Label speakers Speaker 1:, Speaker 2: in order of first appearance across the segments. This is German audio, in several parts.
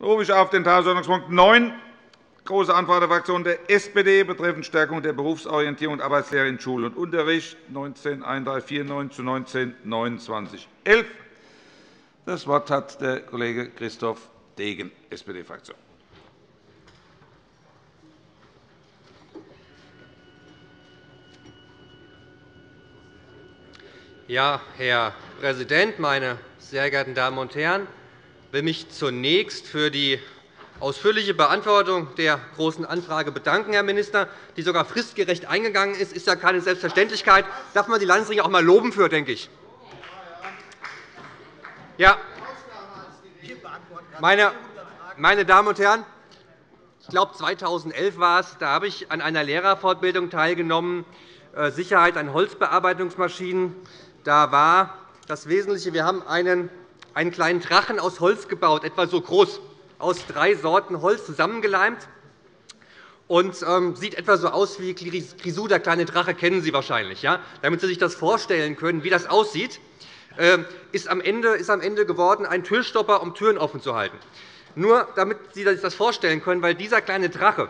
Speaker 1: Rufe ich auf den Tagesordnungspunkt 9, Große Anfrage der Fraktion der SPD betreffend Stärkung der Berufsorientierung und Arbeitslehre in Schule und Unterricht 19 1349 zu 19 2911. Das Wort hat der Kollege Christoph Degen, SPD-Fraktion.
Speaker 2: Ja, Herr Präsident, meine sehr geehrten Damen und Herren! Ich will mich zunächst für die ausführliche Beantwortung der Großen Anfrage bedanken, Herr Minister, die sogar fristgerecht eingegangen ist. Ist ja keine Selbstverständlichkeit. Da darf man die Landesregierung auch einmal loben für, denke ich. Ja. Meine, meine Damen und Herren, ich glaube, 2011 war es, da habe ich an einer Lehrerfortbildung teilgenommen, äh, Sicherheit an Holzbearbeitungsmaschinen. Da war das Wesentliche, wir haben einen, einen kleinen Drachen aus Holz gebaut, etwa so groß aus drei Sorten Holz zusammengeleimt und ähm, sieht etwa so aus wie Grisou, der kleine Drache, kennen Sie wahrscheinlich. Ja? Damit Sie sich das vorstellen können, wie das aussieht, äh, ist am Ende, ist am Ende geworden ein Türstopper, um Türen offen zu halten. Nur damit Sie sich das vorstellen können, weil dieser kleine Drache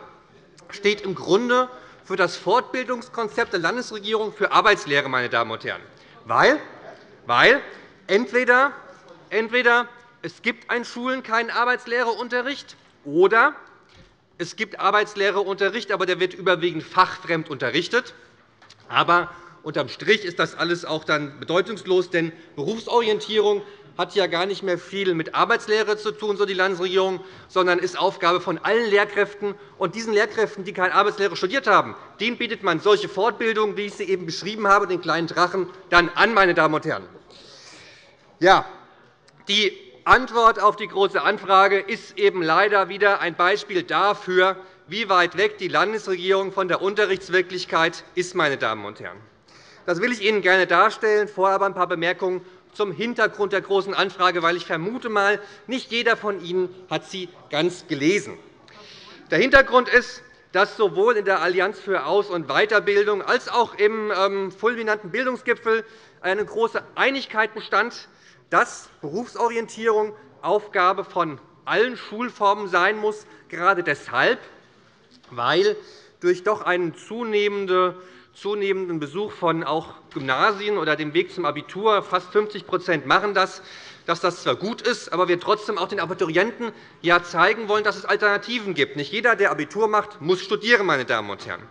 Speaker 2: steht im Grunde für das Fortbildungskonzept der Landesregierung für Arbeitslehre, meine Damen und Herren. Weil, weil entweder, entweder es gibt an Schulen keinen Arbeitslehreunterricht oder es gibt Arbeitslehreunterricht, aber der wird überwiegend fachfremd unterrichtet. Aber unterm Strich ist das alles auch dann bedeutungslos, denn Berufsorientierung hat ja gar nicht mehr viel mit Arbeitslehre zu tun, so die Landesregierung, sondern ist Aufgabe von allen Lehrkräften. Und diesen Lehrkräften, die keine Arbeitslehre studiert haben, denen bietet man solche Fortbildungen, wie ich sie eben beschrieben habe, den kleinen Drachen, dann an. Meine Damen und Herren. Ja, die Antwort auf die Große Anfrage ist eben leider wieder ein Beispiel dafür, wie weit weg die Landesregierung von der Unterrichtswirklichkeit ist. Meine Damen und Herren. Das will ich Ihnen gerne darstellen. Vorher aber ein paar Bemerkungen zum Hintergrund der Großen Anfrage, weil ich vermute mal, nicht jeder von Ihnen hat sie ganz gelesen. Der Hintergrund ist, dass sowohl in der Allianz für Aus- und Weiterbildung als auch im ähm, fulminanten Bildungsgipfel eine große Einigkeit bestand, dass Berufsorientierung Aufgabe von allen Schulformen sein muss, gerade deshalb, weil durch doch einen zunehmenden Besuch von auch Gymnasien oder dem Weg zum Abitur, fast 50% machen das, dass das zwar gut ist, aber wir trotzdem auch den Abiturienten ja zeigen wollen, dass es Alternativen gibt. Nicht jeder, der Abitur macht, muss studieren. Meine Damen und Herren.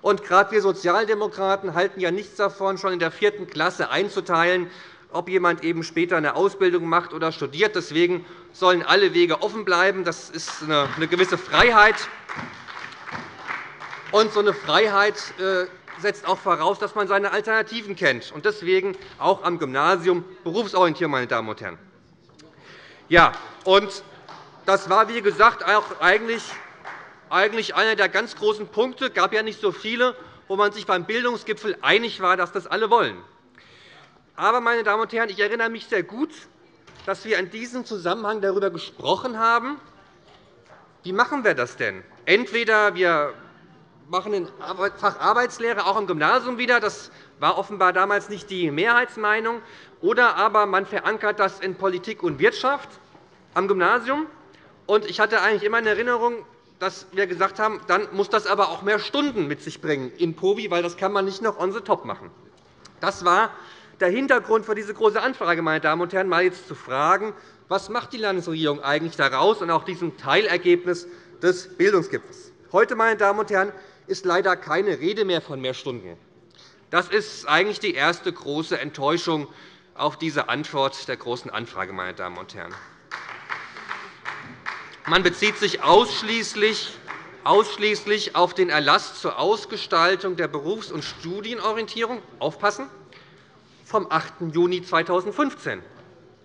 Speaker 2: Und gerade wir Sozialdemokraten halten ja nichts davon, schon in der vierten Klasse einzuteilen, ob jemand eben später eine Ausbildung macht oder studiert. Deswegen sollen alle Wege offen bleiben. Das ist eine gewisse Freiheit. Und so eine Freiheit äh, setzt auch voraus, dass man seine Alternativen kennt. Und deswegen auch am Gymnasium Berufsorientierung, meine Damen und Herren. Ja, und das war, wie gesagt, auch eigentlich einer der ganz großen Punkte. Es gab ja nicht so viele, wo man sich beim Bildungsgipfel einig war, dass das alle wollen. Aber, meine Damen und Herren, ich erinnere mich sehr gut, dass wir in diesem Zusammenhang darüber gesprochen haben, wie machen wir das denn? Entweder wir machen den Fach auch im Gymnasium wieder. Das war offenbar damals nicht die Mehrheitsmeinung. Oder aber man verankert das in Politik und Wirtschaft am Gymnasium. Ich hatte eigentlich immer in Erinnerung, dass wir gesagt haben, dann muss das aber auch mehr Stunden mit sich bringen in POVI, weil das kann man nicht noch on the top machen. Das war der Hintergrund für diese Große Anfrage, meine Damen und Herren, mal jetzt zu fragen, was macht die Landesregierung eigentlich daraus und auch diesem Teilergebnis des Bildungsgipfels. Heute, meine Damen und Herren, ist leider keine Rede mehr von mehr Stunden. Das ist eigentlich die erste große Enttäuschung auf diese Antwort der Großen Anfrage. Meine Damen und Herren. Man bezieht sich ausschließlich ausschließlich auf den Erlass zur Ausgestaltung der Berufs- und Studienorientierung aufpassen, vom 8. Juni 2015.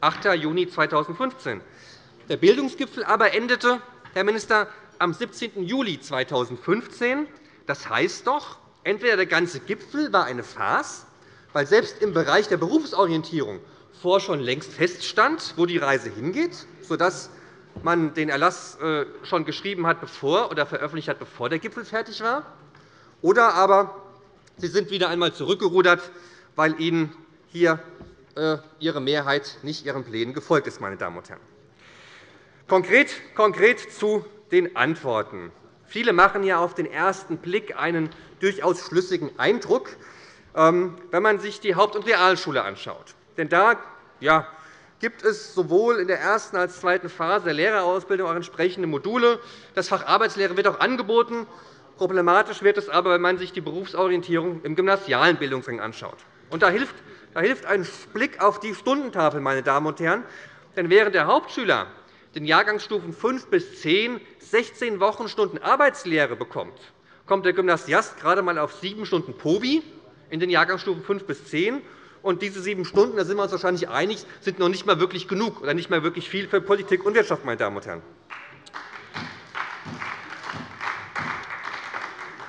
Speaker 2: 8. Juni 2015. Der Bildungsgipfel aber endete, Herr Minister, am 17. Juli 2015. Das heißt doch, entweder der ganze Gipfel war eine Farce, weil selbst im Bereich der Berufsorientierung vor schon längst feststand, wo die Reise hingeht, sodass man den Erlass äh, schon geschrieben hat bevor oder veröffentlicht hat, bevor der Gipfel fertig war. Oder aber Sie sind wieder einmal zurückgerudert, weil Ihnen hier äh, Ihre Mehrheit nicht Ihren Plänen gefolgt ist. Meine Damen und Herren. Konkret, konkret zu den Antworten. Viele machen ja auf den ersten Blick einen durchaus schlüssigen Eindruck, ähm, wenn man sich die Haupt- und Realschule anschaut. Denn da ja, gibt es sowohl in der ersten als auch zweiten Phase der Lehrerausbildung auch entsprechende Module. Das Fach Arbeitslehre wird auch angeboten. Problematisch wird es aber, wenn man sich die Berufsorientierung im gymnasialen Bildungsgang anschaut. Und da hilft, da hilft ein Blick auf die Stundentafel, meine Damen und Herren. Denn während der Hauptschüler den Jahrgangsstufen 5 bis 10 16 Wochenstunden Arbeitslehre bekommt, kommt der Gymnasiast gerade einmal auf sieben Stunden POBI in den Jahrgangsstufen 5 bis 10 und diese sieben Stunden, da sind wir uns wahrscheinlich einig, sind noch nicht einmal wirklich genug oder nicht einmal wirklich viel für Politik und Wirtschaft. Meine Damen und Herren.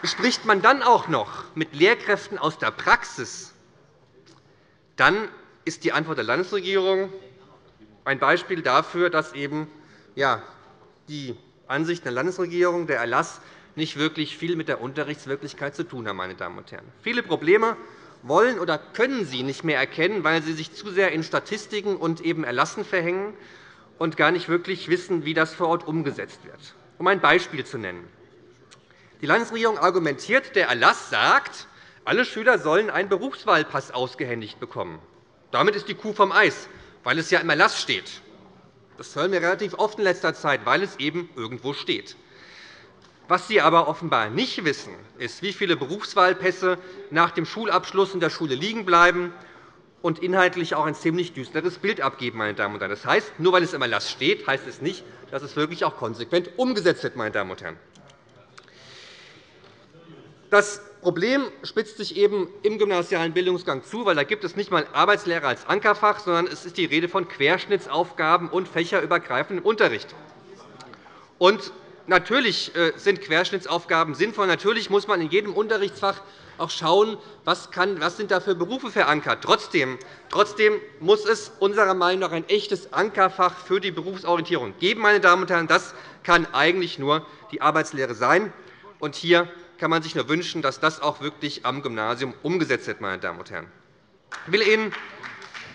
Speaker 2: Spricht man dann auch noch mit Lehrkräften aus der Praxis, dann ist die Antwort der Landesregierung ein Beispiel dafür, dass eben ja, die Ansichten der Landesregierung, der Erlass, nicht wirklich viel mit der Unterrichtswirklichkeit zu tun haben. Meine Damen und Herren. Viele Probleme wollen oder können Sie nicht mehr erkennen, weil Sie sich zu sehr in Statistiken und eben Erlassen verhängen und gar nicht wirklich wissen, wie das vor Ort umgesetzt wird. Um ein Beispiel zu nennen. Die Landesregierung argumentiert, der Erlass sagt, alle Schüler sollen einen Berufswahlpass ausgehändigt bekommen. Damit ist die Kuh vom Eis, weil es ja im Erlass steht. Das hören wir relativ oft in letzter Zeit, weil es eben irgendwo steht. Was Sie aber offenbar nicht wissen, ist, wie viele Berufswahlpässe nach dem Schulabschluss in der Schule liegen bleiben und inhaltlich auch ein ziemlich düsteres Bild abgeben. Meine Damen und Herren. Das heißt, nur weil es im Erlass steht, heißt es nicht, dass es wirklich auch konsequent umgesetzt wird. Meine Damen und Herren. Das Problem spitzt sich eben im gymnasialen Bildungsgang zu, weil da gibt es nicht einmal Arbeitslehre als Ankerfach, sondern es ist die Rede von Querschnittsaufgaben und fächerübergreifendem Unterricht. Und Natürlich äh, sind Querschnittsaufgaben sinnvoll. Natürlich muss man in jedem Unterrichtsfach auch schauen, was, kann, was sind da für Berufe verankert. Trotzdem, trotzdem muss es unserer Meinung nach ein echtes Ankerfach für die Berufsorientierung geben. Meine Damen und Herren. Das kann eigentlich nur die Arbeitslehre sein. Und hier kann man sich nur wünschen, dass das auch wirklich am Gymnasium umgesetzt wird. Meine Damen und Herren. Ich will Ihnen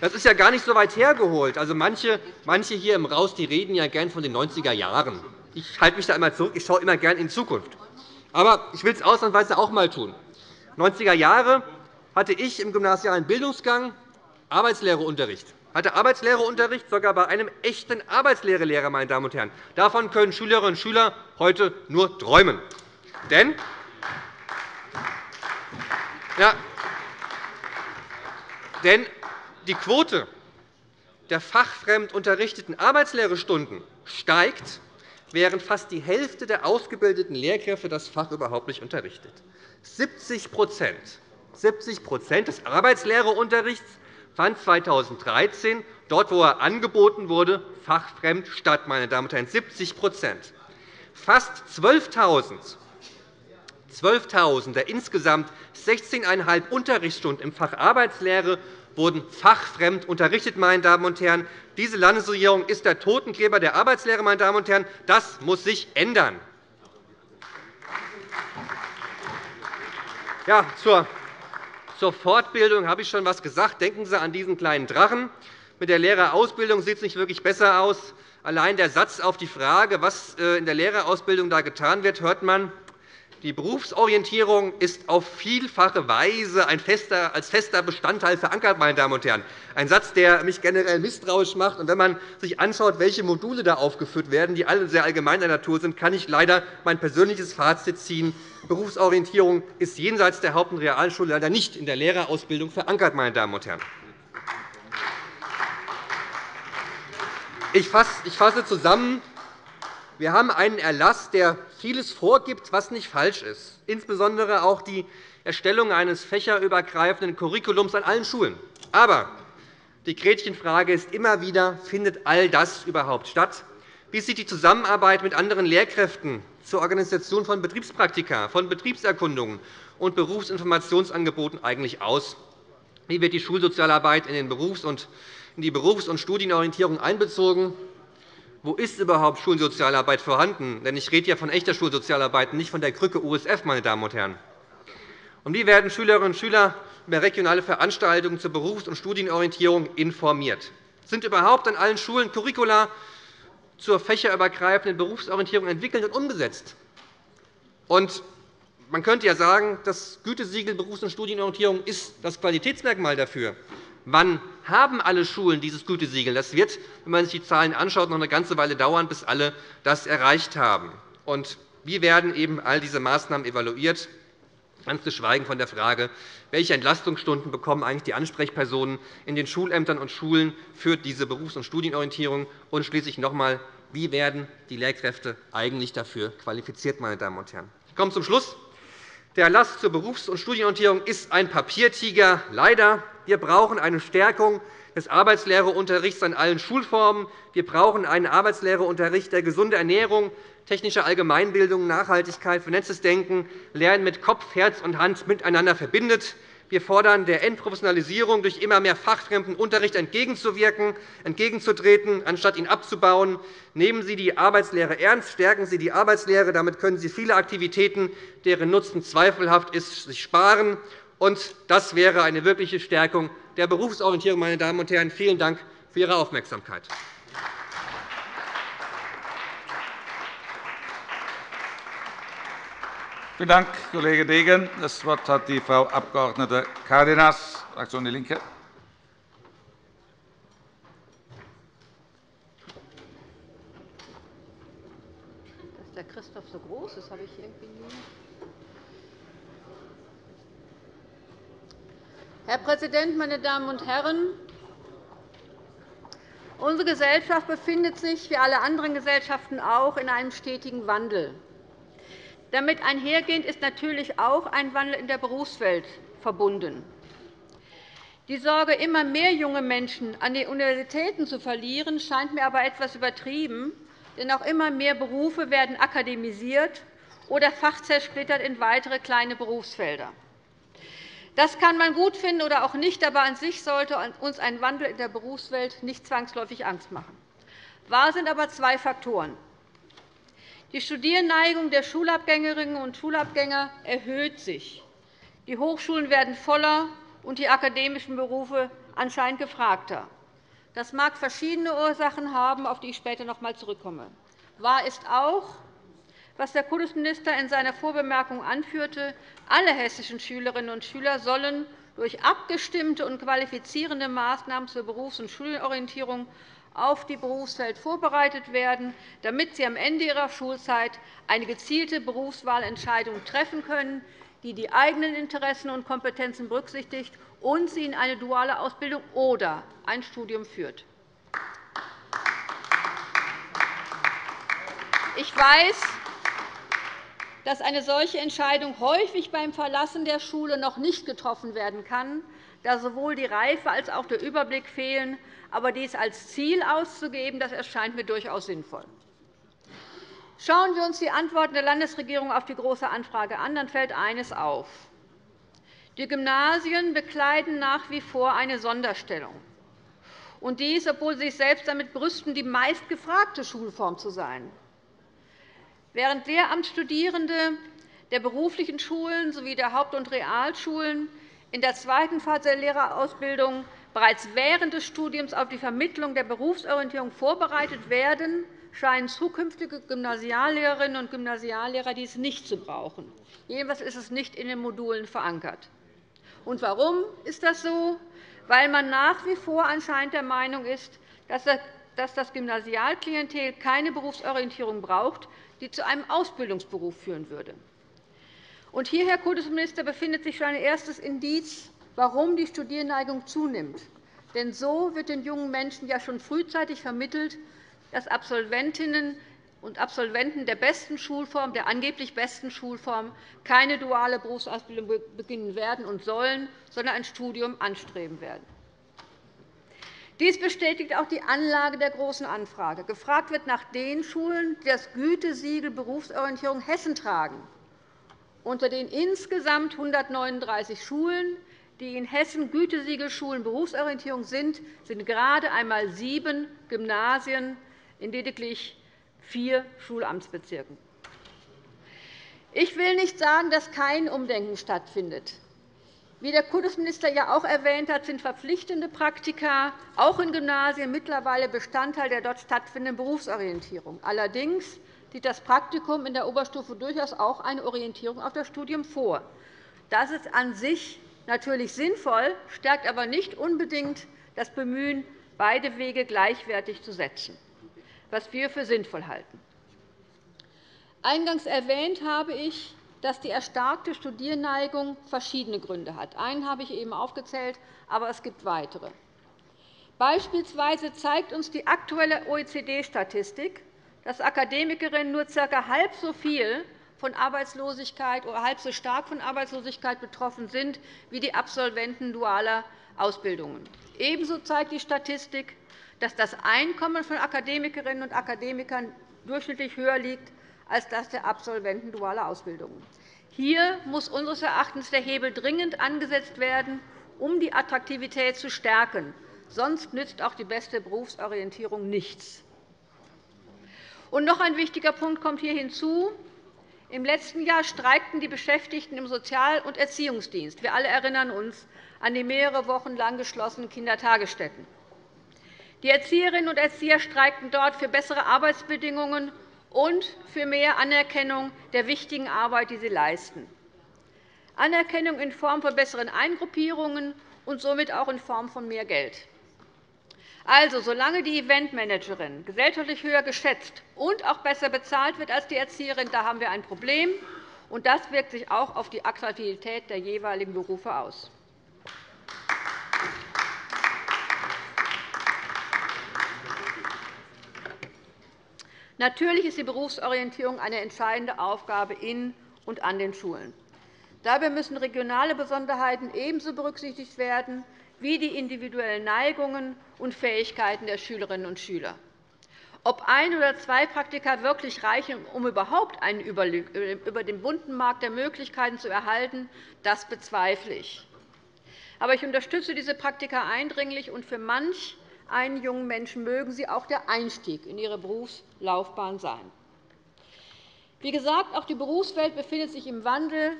Speaker 2: das ist ja gar nicht so weit hergeholt. Also manche, manche hier im Raus die reden ja gern von den 90er Jahren. Ich halte mich da immer zurück. Ich schaue immer gern in Zukunft. Aber ich will es ausnahmsweise auch einmal tun. 90er Jahre hatte ich im gymnasialen Bildungsgang Arbeitslehreunterricht. Hatte Arbeitslehreunterricht sogar bei einem echten Arbeitslehrelehrer, meine Damen und Herren. Davon können Schülerinnen und Schüler heute nur träumen. Denn ja, denn die Quote der fachfremd unterrichteten Arbeitslehrestunden steigt während fast die Hälfte der ausgebildeten Lehrkräfte das Fach überhaupt nicht unterrichtet. 70 70 des Arbeitslehreunterrichts fand 2013 dort, wo er angeboten wurde, fachfremd statt. Meine Damen und Herren. 70 Fast 12.000 12 der insgesamt 16,5 Unterrichtsstunden im Fach Arbeitslehre wurden fachfremd unterrichtet. Meine Damen und Herren. Diese Landesregierung ist der Totenkleber der Arbeitslehre. Meine Damen und Herren. Das muss sich ändern. Ja, zur zur Fortbildung habe ich schon etwas gesagt. Denken Sie an diesen kleinen Drachen. Mit der Lehrerausbildung sieht es nicht wirklich besser aus. Allein der Satz auf die Frage, was äh, in der Lehrerausbildung da getan wird, hört man, die Berufsorientierung ist auf vielfache Weise fester, als fester Bestandteil verankert. Meine Damen und Herren. Ein Satz, der mich generell misstrauisch macht. Und wenn man sich anschaut, welche Module da aufgeführt werden, die alle sehr allgemeiner Natur sind, kann ich leider mein persönliches Fazit ziehen. Berufsorientierung ist jenseits der Haupt- und Realschule leider nicht in der Lehrerausbildung verankert. Meine Damen und Herren. Ich fasse zusammen. Wir haben einen Erlass, der vieles vorgibt, was nicht falsch ist, insbesondere auch die Erstellung eines fächerübergreifenden Curriculums an allen Schulen. Aber die Gretchenfrage ist immer wieder, findet all das überhaupt statt? Wie sieht die Zusammenarbeit mit anderen Lehrkräften zur Organisation von Betriebspraktika, von Betriebserkundungen und Berufsinformationsangeboten eigentlich aus? Wie wird die Schulsozialarbeit in, den Berufs- und in die Berufs- und Studienorientierung einbezogen? Wo ist überhaupt Schulsozialarbeit vorhanden? Denn ich rede ja von echter Schulsozialarbeit, nicht von der Krücke USF. Meine Damen und Herren. Und wie werden Schülerinnen und Schüler über regionale Veranstaltungen zur Berufs- und Studienorientierung informiert? Sind überhaupt an allen Schulen Curricula zur fächerübergreifenden Berufsorientierung entwickelt und umgesetzt. Und man könnte ja sagen, das Gütesiegel Berufs- und Studienorientierung ist das Qualitätsmerkmal dafür. Wann haben alle Schulen dieses Gütesiegel? Das wird, wenn man sich die Zahlen anschaut, noch eine ganze Weile dauern, bis alle das erreicht haben. Und wie werden eben all diese Maßnahmen evaluiert? Ganz zu schweigen von der Frage, welche Entlastungsstunden bekommen eigentlich die Ansprechpersonen in den Schulämtern und Schulen für diese Berufs- und Studienorientierung und schließlich noch einmal, wie werden die Lehrkräfte eigentlich dafür qualifiziert, meine Damen und Herren. Ich komme zum Schluss. Der Erlass zur Berufs- und Studienorientierung ist ein Papiertiger. Leider. Wir brauchen eine Stärkung des Arbeitslehrerunterrichts an allen Schulformen. Wir brauchen einen Arbeitslehrerunterricht, der gesunde Ernährung, technische Allgemeinbildung, Nachhaltigkeit, vernetztes Denken, Lernen mit Kopf, Herz und Hand miteinander verbindet. Wir fordern, der Entprofessionalisierung durch immer mehr fachfremden Unterricht entgegenzuwirken, entgegenzutreten, anstatt ihn abzubauen. Nehmen Sie die Arbeitslehre ernst, stärken Sie die Arbeitslehre. Damit können Sie viele Aktivitäten, deren Nutzen zweifelhaft ist, sich sparen. Und das wäre eine wirkliche Stärkung der Berufsorientierung. Meine Damen und Herren, vielen Dank für Ihre Aufmerksamkeit.
Speaker 1: Vielen Dank, Kollege Degen. Das Wort hat die Frau Abg. Cárdenas, Fraktion DIE LINKE.
Speaker 3: Dass der Christoph so groß ist, habe ich irgendwie nie. Herr Präsident, meine Damen und Herren! Unsere Gesellschaft befindet sich, wie alle anderen Gesellschaften auch, in einem stetigen Wandel. Damit einhergehend ist natürlich auch ein Wandel in der Berufswelt verbunden. Die Sorge, immer mehr junge Menschen an die Universitäten zu verlieren, scheint mir aber etwas übertrieben, denn auch immer mehr Berufe werden akademisiert oder fachzersplittert in weitere kleine Berufsfelder. Das kann man gut finden oder auch nicht, aber an sich sollte uns ein Wandel in der Berufswelt nicht zwangsläufig Angst machen. Wahr sind aber zwei Faktoren. Die Studierneigung der Schulabgängerinnen und Schulabgänger erhöht sich. Die Hochschulen werden voller und die akademischen Berufe anscheinend gefragter. Das mag verschiedene Ursachen haben, auf die ich später noch einmal zurückkomme. Wahr ist auch, was der Kultusminister in seiner Vorbemerkung anführte, alle hessischen Schülerinnen und Schüler sollen durch abgestimmte und qualifizierende Maßnahmen zur Berufs- und Schulorientierung auf die Berufswelt vorbereitet werden, damit sie am Ende ihrer Schulzeit eine gezielte Berufswahlentscheidung treffen können, die die eigenen Interessen und Kompetenzen berücksichtigt und sie in eine duale Ausbildung oder ein Studium führt. Ich weiß, dass eine solche Entscheidung häufig beim Verlassen der Schule noch nicht getroffen werden kann, da sowohl die Reife als auch der Überblick fehlen, aber dies als Ziel auszugeben, das erscheint mir durchaus sinnvoll. Schauen wir uns die Antworten der Landesregierung auf die Große Anfrage an, dann fällt eines auf. Die Gymnasien bekleiden nach wie vor eine Sonderstellung. Und dies, obwohl sie sich selbst damit brüsten, die meistgefragte Schulform zu sein. Während Lehramtsstudierende der beruflichen Schulen sowie der Haupt- und Realschulen in der zweiten Phase der Lehrerausbildung bereits während des Studiums auf die Vermittlung der Berufsorientierung vorbereitet werden, scheinen zukünftige Gymnasiallehrerinnen und Gymnasiallehrer dies nicht zu brauchen. Jedenfalls ist es nicht in den Modulen verankert. Und warum ist das so? Weil man nach wie vor anscheinend der Meinung ist, dass das Gymnasialklientel keine Berufsorientierung braucht, die zu einem Ausbildungsberuf führen würde. Und hier, Herr Kultusminister, befindet sich schon ein erstes Indiz warum die Studierneigung zunimmt. Denn so wird den jungen Menschen ja schon frühzeitig vermittelt, dass Absolventinnen und Absolventen der besten Schulform, der angeblich besten Schulform, keine duale Berufsausbildung beginnen werden und sollen, sondern ein Studium anstreben werden. Dies bestätigt auch die Anlage der Großen Anfrage. Gefragt wird nach den Schulen, die das Gütesiegel Berufsorientierung Hessen tragen. Unter den insgesamt 139 Schulen, die in Hessen Gütesiegelschulen Berufsorientierung sind, sind gerade einmal sieben Gymnasien in lediglich vier Wie der Kultusminister ja auch erwähnt hat, sind verpflichtende Praktika auch in Gymnasien mittlerweile Bestandteil der dort stattfindenden Berufsorientierung. Allerdings sieht das Praktikum in der Oberstufe durchaus auch eine Orientierung auf das Studium vor. Das ist an sich natürlich sinnvoll, stärkt aber nicht unbedingt das Bemühen, beide Wege gleichwertig zu setzen, was wir für sinnvoll halten. Eingangs erwähnt habe ich, dass die erstarkte Studierneigung verschiedene Gründe hat. Einen habe ich eben aufgezählt, aber es gibt weitere. Beispielsweise zeigt uns die aktuelle OECD-Statistik, dass Akademikerinnen nur ca. halb so viel von Arbeitslosigkeit oder halb so stark von Arbeitslosigkeit betroffen sind wie die Absolventen dualer Ausbildungen. Ebenso zeigt die Statistik, dass das Einkommen von Akademikerinnen und Akademikern durchschnittlich höher liegt als das der Absolventen dualer Ausbildungen. Hier muss unseres Erachtens der Hebel dringend angesetzt werden, um die Attraktivität zu stärken. Sonst nützt auch die beste Berufsorientierung nichts. Und noch ein wichtiger Punkt kommt hier hinzu. Im letzten Jahr streikten die Beschäftigten im Sozial- und Erziehungsdienst. Wir alle erinnern uns an die mehrere Wochen lang geschlossenen Kindertagesstätten. Die Erzieherinnen und Erzieher streikten dort für bessere Arbeitsbedingungen und für mehr Anerkennung der wichtigen Arbeit, die sie leisten. Anerkennung in Form von besseren Eingruppierungen und somit auch in Form von mehr Geld. Also, solange die Eventmanagerin gesellschaftlich höher geschätzt und auch besser bezahlt wird als die Erzieherin, da haben wir ein Problem. Und das wirkt sich auch auf die Attraktivität der jeweiligen Berufe aus. Natürlich ist die Berufsorientierung eine entscheidende Aufgabe in und an den Schulen. Dabei müssen regionale Besonderheiten ebenso berücksichtigt werden wie die individuellen Neigungen und Fähigkeiten der Schülerinnen und Schüler. Ob ein oder zwei Praktika wirklich reichen, um überhaupt einen Überblick über den bunten Markt der Möglichkeiten zu erhalten, das bezweifle ich. Aber ich unterstütze diese Praktika eindringlich, und für manch einen jungen Menschen mögen sie auch der Einstieg in ihre Berufslaufbahn sein. Wie gesagt, auch die Berufswelt befindet sich im Wandel,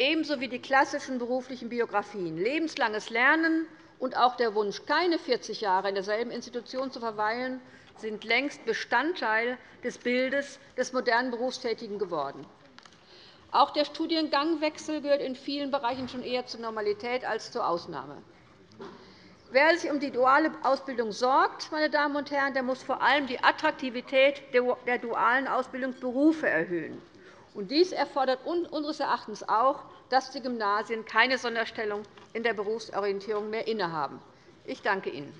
Speaker 3: ebenso wie die klassischen beruflichen Biografien. Lebenslanges Lernen und auch der Wunsch, keine 40 Jahre in derselben Institution zu verweilen, sind längst Bestandteil des Bildes des modernen Berufstätigen geworden. Auch der Studiengangwechsel gehört in vielen Bereichen schon eher zur Normalität als zur Ausnahme. Wer sich um die duale Ausbildung sorgt, meine Damen und Herren, der muss vor allem die Attraktivität der dualen Ausbildungsberufe erhöhen. Dies erfordert unseres Erachtens auch, dass die Gymnasien keine Sonderstellung in der Berufsorientierung mehr innehaben. Ich danke Ihnen.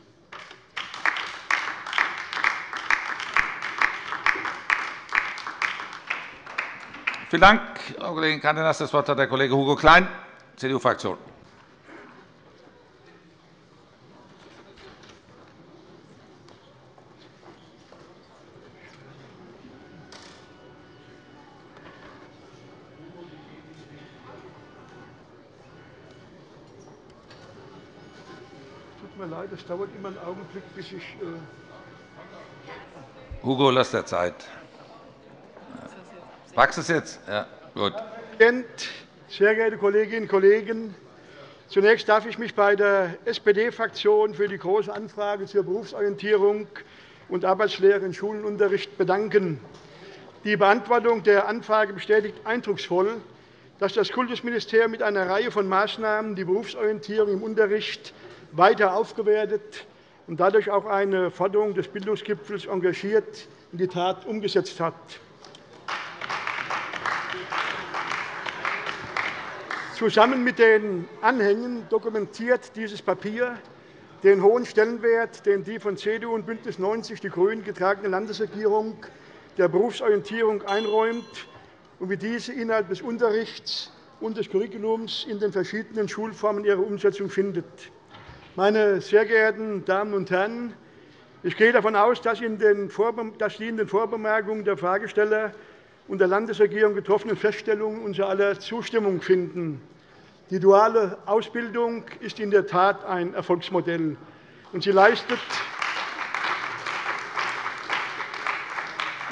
Speaker 1: Vielen Dank, Frau Kollegin Cárdenas. Das Wort hat der Kollege Hugo Klein, CDU-Fraktion.
Speaker 4: Es dauert immer einen Augenblick, bis ich. Äh
Speaker 1: Hugo, lass der Zeit. Praxis jetzt? Ja, gut.
Speaker 4: Sehr geehrte Kolleginnen und Kollegen! Zunächst darf ich mich bei der SPD-Fraktion für die Große Anfrage zur Berufsorientierung und Arbeitslehre in Schulenunterricht bedanken. Die Beantwortung der Anfrage bestätigt eindrucksvoll, dass das Kultusministerium mit einer Reihe von Maßnahmen die Berufsorientierung im Unterricht weiter aufgewertet und dadurch auch eine Forderung des Bildungsgipfels engagiert in die Tat umgesetzt hat. Zusammen mit den Anhängen dokumentiert dieses Papier den hohen Stellenwert, den die von CDU und BÜNDNIS 90 die GRÜNEN getragene Landesregierung der Berufsorientierung einräumt und wie diese innerhalb des Unterrichts und des Curriculums in den verschiedenen Schulformen ihre Umsetzung findet. Meine sehr geehrten Damen und Herren, ich gehe davon aus, dass Sie in den Vorbemerkungen der Fragesteller und der Landesregierung getroffenen Feststellungen unser aller Zustimmung finden. Die duale Ausbildung ist in der Tat ein Erfolgsmodell, und sie leistet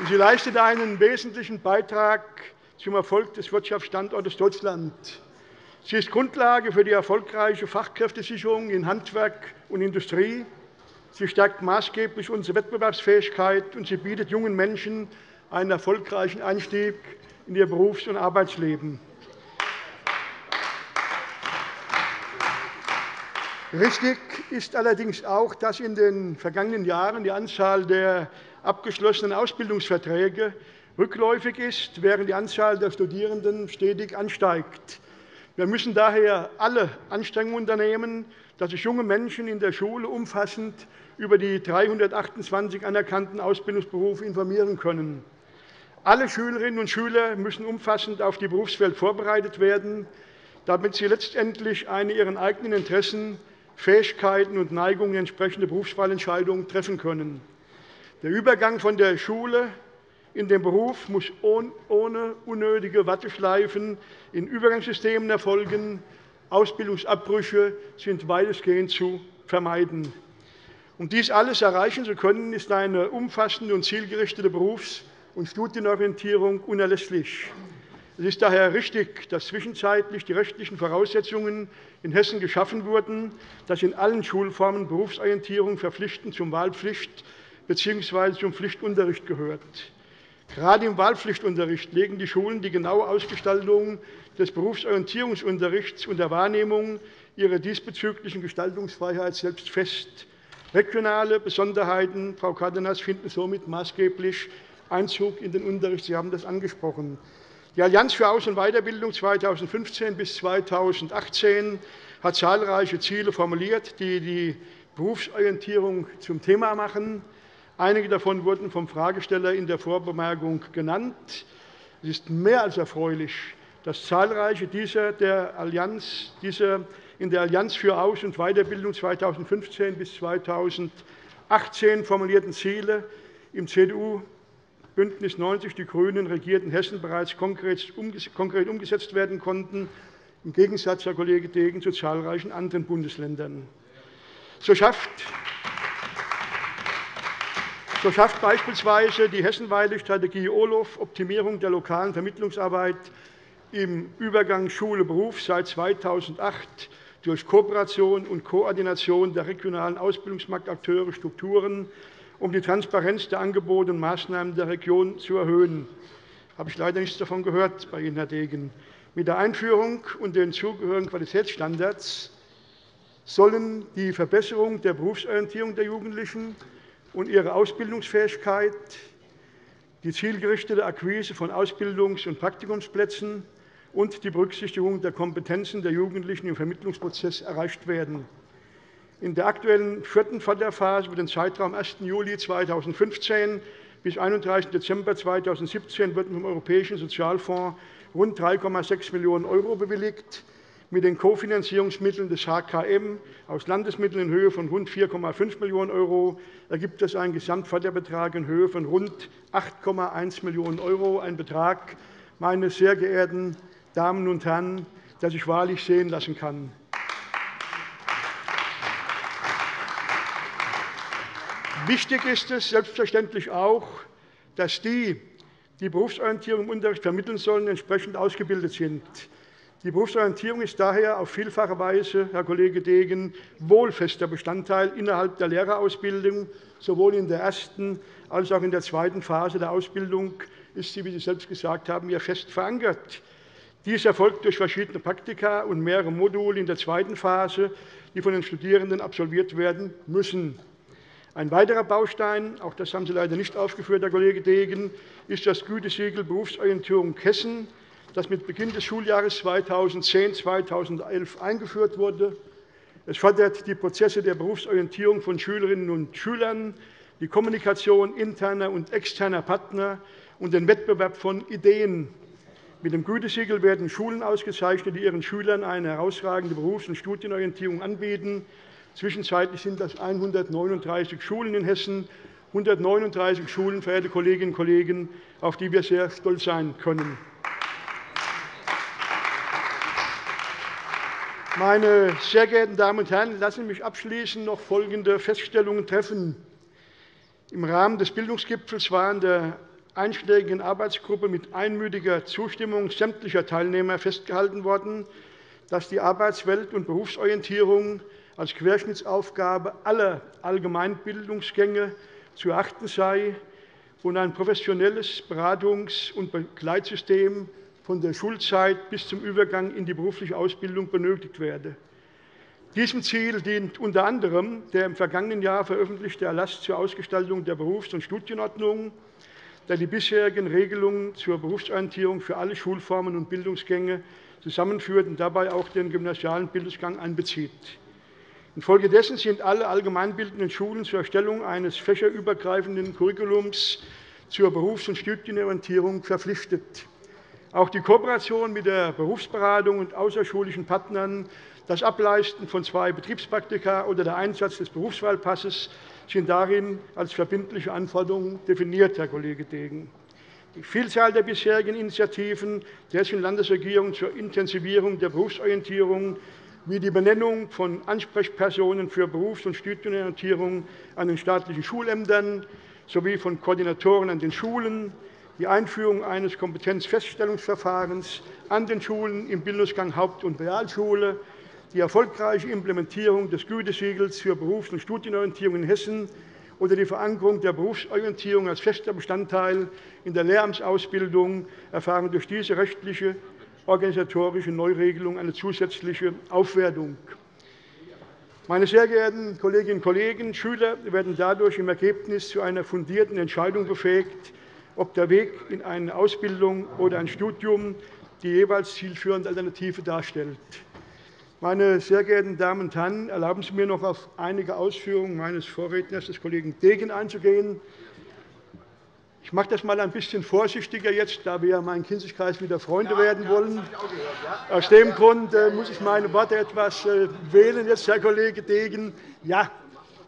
Speaker 4: Sie leistet einen wesentlichen Beitrag zum Erfolg des Wirtschaftsstandortes Deutschland. Sie ist Grundlage für die erfolgreiche Fachkräftesicherung in Handwerk und Industrie. Sie stärkt maßgeblich unsere Wettbewerbsfähigkeit, und sie bietet jungen Menschen einen erfolgreichen Einstieg in ihr Berufs- und Arbeitsleben. Richtig ist allerdings auch, dass in den vergangenen Jahren die Anzahl der abgeschlossenen Ausbildungsverträge rückläufig ist, während die Anzahl der Studierenden stetig ansteigt. Wir müssen daher alle Anstrengungen unternehmen, dass sich junge Menschen in der Schule umfassend über die 328 anerkannten Ausbildungsberufe informieren können. Alle Schülerinnen und Schüler müssen umfassend auf die Berufswelt vorbereitet werden, damit sie letztendlich eine ihren eigenen Interessen, Fähigkeiten und Neigungen entsprechende Berufswahlentscheidungen treffen können. Der Übergang von der Schule in den Beruf muss ohne unnötige Warteschleifen in Übergangssystemen erfolgen. Ausbildungsabbrüche sind weitestgehend zu vermeiden. Um dies alles erreichen zu können, ist eine umfassende und zielgerichtete Berufs- und Studienorientierung unerlässlich. Es ist daher richtig, dass zwischenzeitlich die rechtlichen Voraussetzungen in Hessen geschaffen wurden, dass in allen Schulformen Berufsorientierung verpflichtend zum Wahlpflicht bzw. zum Pflichtunterricht gehört. Gerade im Wahlpflichtunterricht legen die Schulen die genaue Ausgestaltung des Berufsorientierungsunterrichts und der Wahrnehmung ihrer diesbezüglichen Gestaltungsfreiheit selbst fest. Regionale Besonderheiten, Frau Cárdenas, finden somit maßgeblich Einzug in den Unterricht. Sie haben das angesprochen. Die Allianz für Aus- und Weiterbildung 2015 bis 2018 hat zahlreiche Ziele formuliert, die die Berufsorientierung zum Thema machen. Einige davon wurden vom Fragesteller in der Vorbemerkung genannt. Es ist mehr als erfreulich, dass zahlreiche dieser, der Allianz, dieser in der Allianz für Aus- und Weiterbildung 2015 bis 2018 formulierten Ziele im CDU BÜNDNIS 90 die GRÜNEN regierten Hessen bereits konkret umgesetzt werden konnten, im Gegensatz, Herr Kollege Degen, zu zahlreichen anderen Bundesländern. So schafft so schafft beispielsweise die hessenweite Strategie OLOF Optimierung der lokalen Vermittlungsarbeit im Übergang Schule-Beruf seit 2008 durch Kooperation und Koordination der regionalen Ausbildungsmarktakteure Strukturen, um die Transparenz der Angebote und Maßnahmen der Region zu erhöhen. Da habe ich leider nichts davon gehört bei Ihnen, Herr Degen. Mit der Einführung und den zugehörigen Qualitätsstandards sollen die Verbesserung der Berufsorientierung der Jugendlichen und ihre Ausbildungsfähigkeit, die zielgerichtete Akquise von Ausbildungs- und Praktikumsplätzen und die Berücksichtigung der Kompetenzen der Jugendlichen im Vermittlungsprozess erreicht werden. In der aktuellen vierten Förderphase für den Zeitraum 1. Juli 2015 bis 31. Dezember 2017 wurden vom Europäischen Sozialfonds rund 3,6 Millionen € bewilligt mit den Kofinanzierungsmitteln des HKM aus Landesmitteln in Höhe von rund 4,5 Millionen € ergibt das einen Gesamtförderbetrag in Höhe von rund 8,1 Millionen €, ein Betrag, meine sehr geehrten Damen und Herren, der sich wahrlich sehen lassen kann. Wichtig ist es selbstverständlich auch, dass die, die Berufsorientierung im Unterricht vermitteln sollen, entsprechend ausgebildet sind. Die Berufsorientierung ist daher auf vielfache Weise, Herr Kollege Degen, wohlfester Bestandteil innerhalb der Lehrerausbildung. Sowohl in der ersten als auch in der zweiten Phase der Ausbildung ist sie, wie Sie selbst gesagt haben, ja fest verankert. Dies erfolgt durch verschiedene Praktika und mehrere Module in der zweiten Phase, die von den Studierenden absolviert werden müssen. Ein weiterer Baustein, auch das haben Sie leider nicht aufgeführt, Herr Kollege Degen, ist das Gütesiegel Berufsorientierung Hessen das mit Beginn des Schuljahres 2010-2011 eingeführt wurde. Es fördert die Prozesse der Berufsorientierung von Schülerinnen und Schülern, die Kommunikation interner und externer Partner und den Wettbewerb von Ideen. Mit dem Gütesiegel werden Schulen ausgezeichnet, die ihren Schülern eine herausragende Berufs- und Studienorientierung anbieten. Zwischenzeitlich sind das 139 Schulen in Hessen, 139 Schulen, verehrte Kolleginnen und Kollegen, auf die wir sehr stolz sein können. Meine sehr geehrten Damen und Herren, lassen Sie mich abschließend noch folgende Feststellungen treffen. Im Rahmen des Bildungsgipfels war in der einschlägigen Arbeitsgruppe mit einmütiger Zustimmung sämtlicher Teilnehmer festgehalten worden, dass die Arbeitswelt- und Berufsorientierung als Querschnittsaufgabe aller Allgemeinbildungsgänge zu achten sei und ein professionelles Beratungs- und Begleitsystem von der Schulzeit bis zum Übergang in die berufliche Ausbildung benötigt werde. Diesem Ziel dient unter anderem der im vergangenen Jahr veröffentlichte Erlass zur Ausgestaltung der Berufs- und Studienordnung, der die bisherigen Regelungen zur Berufsorientierung für alle Schulformen und Bildungsgänge zusammenführt und dabei auch den gymnasialen Bildungsgang einbezieht. Infolgedessen sind alle allgemeinbildenden Schulen zur Erstellung eines fächerübergreifenden Curriculums zur Berufs- und Studienorientierung verpflichtet. Auch die Kooperation mit der Berufsberatung und außerschulischen Partnern, das Ableisten von zwei Betriebspraktika oder der Einsatz des Berufswahlpasses sind darin als verbindliche Anforderungen definiert, Herr Kollege Degen. Die Vielzahl der bisherigen Initiativen der Hessischen Landesregierung zur Intensivierung der Berufsorientierung wie die Benennung von Ansprechpersonen für Berufs- und Studienorientierung an den staatlichen Schulämtern sowie von Koordinatoren an den Schulen, die Einführung eines Kompetenzfeststellungsverfahrens an den Schulen im Bildungsgang Haupt- und Realschule, die erfolgreiche Implementierung des Gütesiegels für Berufs- und Studienorientierung in Hessen oder die Verankerung der Berufsorientierung als fester Bestandteil in der Lehramtsausbildung erfahren durch diese rechtliche organisatorische Neuregelung eine zusätzliche Aufwertung. Meine sehr geehrten Kolleginnen und Kollegen, Schüler werden dadurch im Ergebnis zu einer fundierten Entscheidung befähigt, ob der Weg in eine Ausbildung oder ein Studium die jeweils zielführende Alternative darstellt. Meine sehr geehrten Damen und Herren, erlauben Sie mir noch auf einige Ausführungen meines Vorredners, des Kollegen Degen, einzugehen. Ich mache das einmal ein bisschen vorsichtiger jetzt, da wir ja meinen Kinzigkreis wieder Freunde werden wollen. Aus dem Grund äh, muss ich meine Worte etwas äh, wählen, jetzt, Herr Kollege Degen. Ja,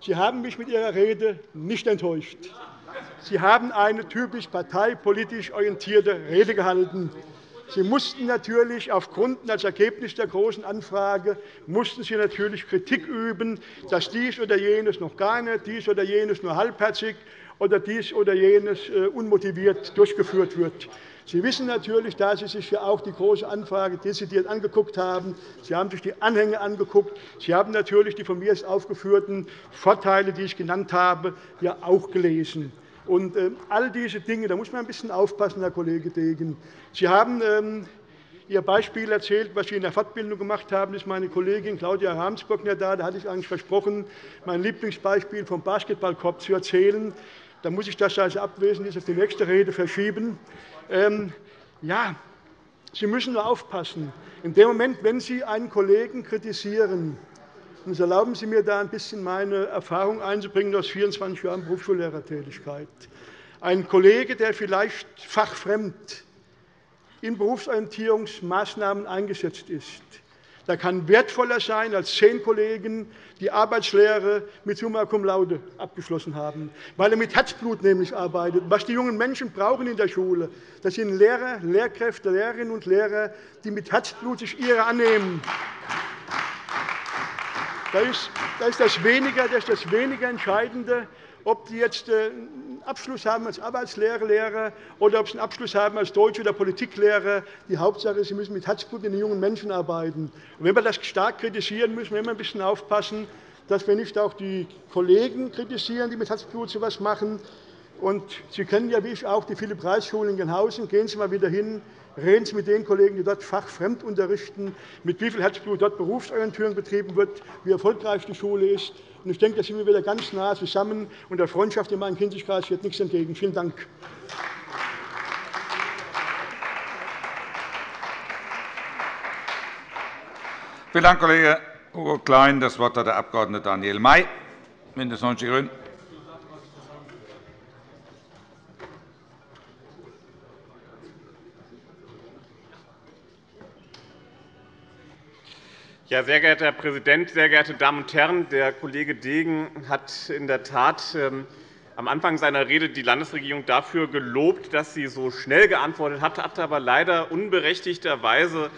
Speaker 4: Sie haben mich mit Ihrer Rede nicht enttäuscht. Sie haben eine typisch parteipolitisch orientierte Rede gehalten. Sie mussten natürlich aufgrund als Ergebnis der Großen Anfrage mussten Sie natürlich Kritik üben, dass dies oder jenes noch gar nicht, dies oder jenes nur halbherzig oder dies oder jenes äh, unmotiviert durchgeführt wird. Sie wissen natürlich, da Sie sich auch die Große Anfrage dezidiert angeguckt haben. Sie haben sich die Anhänge angeguckt. Sie haben natürlich die von mir aufgeführten Vorteile, die ich genannt habe, ja auch gelesen. Und äh, all diese Dinge, da muss man ein bisschen aufpassen, Herr Kollege Degen. Sie haben ähm, Ihr Beispiel erzählt, was Sie in der Fortbildung gemacht haben, ist meine Kollegin Claudia Ramsburgner da. Da hatte ich eigentlich versprochen, mein Lieblingsbeispiel vom Basketballkorb zu erzählen. Da muss ich das, da es abwesend ist, auf die nächste Rede verschieben. Ähm, ja, Sie müssen nur aufpassen. In dem Moment, wenn Sie einen Kollegen kritisieren, und erlauben Sie mir, da ein bisschen meine Erfahrung einzubringen aus 24 Jahren Berufsschullehrertätigkeit. Ein Kollege, der vielleicht fachfremd in Berufsorientierungsmaßnahmen eingesetzt ist, der kann wertvoller sein als zehn Kollegen, die Arbeitslehre mit Summa Cum Laude abgeschlossen haben, weil er mit Herzblut nämlich arbeitet. Was die jungen Menschen brauchen in der Schule, das sind Lehrer, Lehrkräfte, Lehrerinnen und Lehrer, die mit Herzblut sich ihre annehmen. Da ist, das weniger, das ist das weniger Entscheidende, ob die jetzt äh, einen Abschluss haben als Arbeitslehrer Lehrer, oder ob sie einen Abschluss haben als Deutsch- oder Politiklehrer. Die Hauptsache ist, sie müssen mit Herzblut in den jungen Menschen arbeiten. Und wenn wir das stark kritisieren, müssen wir immer ein bisschen aufpassen, dass wir nicht auch die Kollegen kritisieren, die mit Herzblut so etwas machen. Und Sie kennen ja, wie ich auch, die Philipp-Reis-Schule in Genhausen. Gehen Sie mal wieder hin. Reden Sie mit den Kollegen, die dort fachfremd unterrichten, mit wie viel Herzblut dort Berufsorientierung betrieben wird, wie erfolgreich die Schule ist. Ich denke, da sind wir wieder ganz nah zusammen. Und der Freundschaft in meinem Kinzigkreis wird nichts entgegen. Vielen Dank.
Speaker 1: Vielen Dank, Kollege Hugo Klein. Das Wort hat der Abg. Daniel May, BÜNDNIS 90 die GRÜNEN.
Speaker 5: Ja, sehr geehrter Herr Präsident, sehr geehrte Damen und Herren! Der Kollege Degen hat in der Tat ähm, am Anfang seiner Rede die Landesregierung dafür gelobt, dass sie so schnell geantwortet hat, hat aber leider unberechtigterweise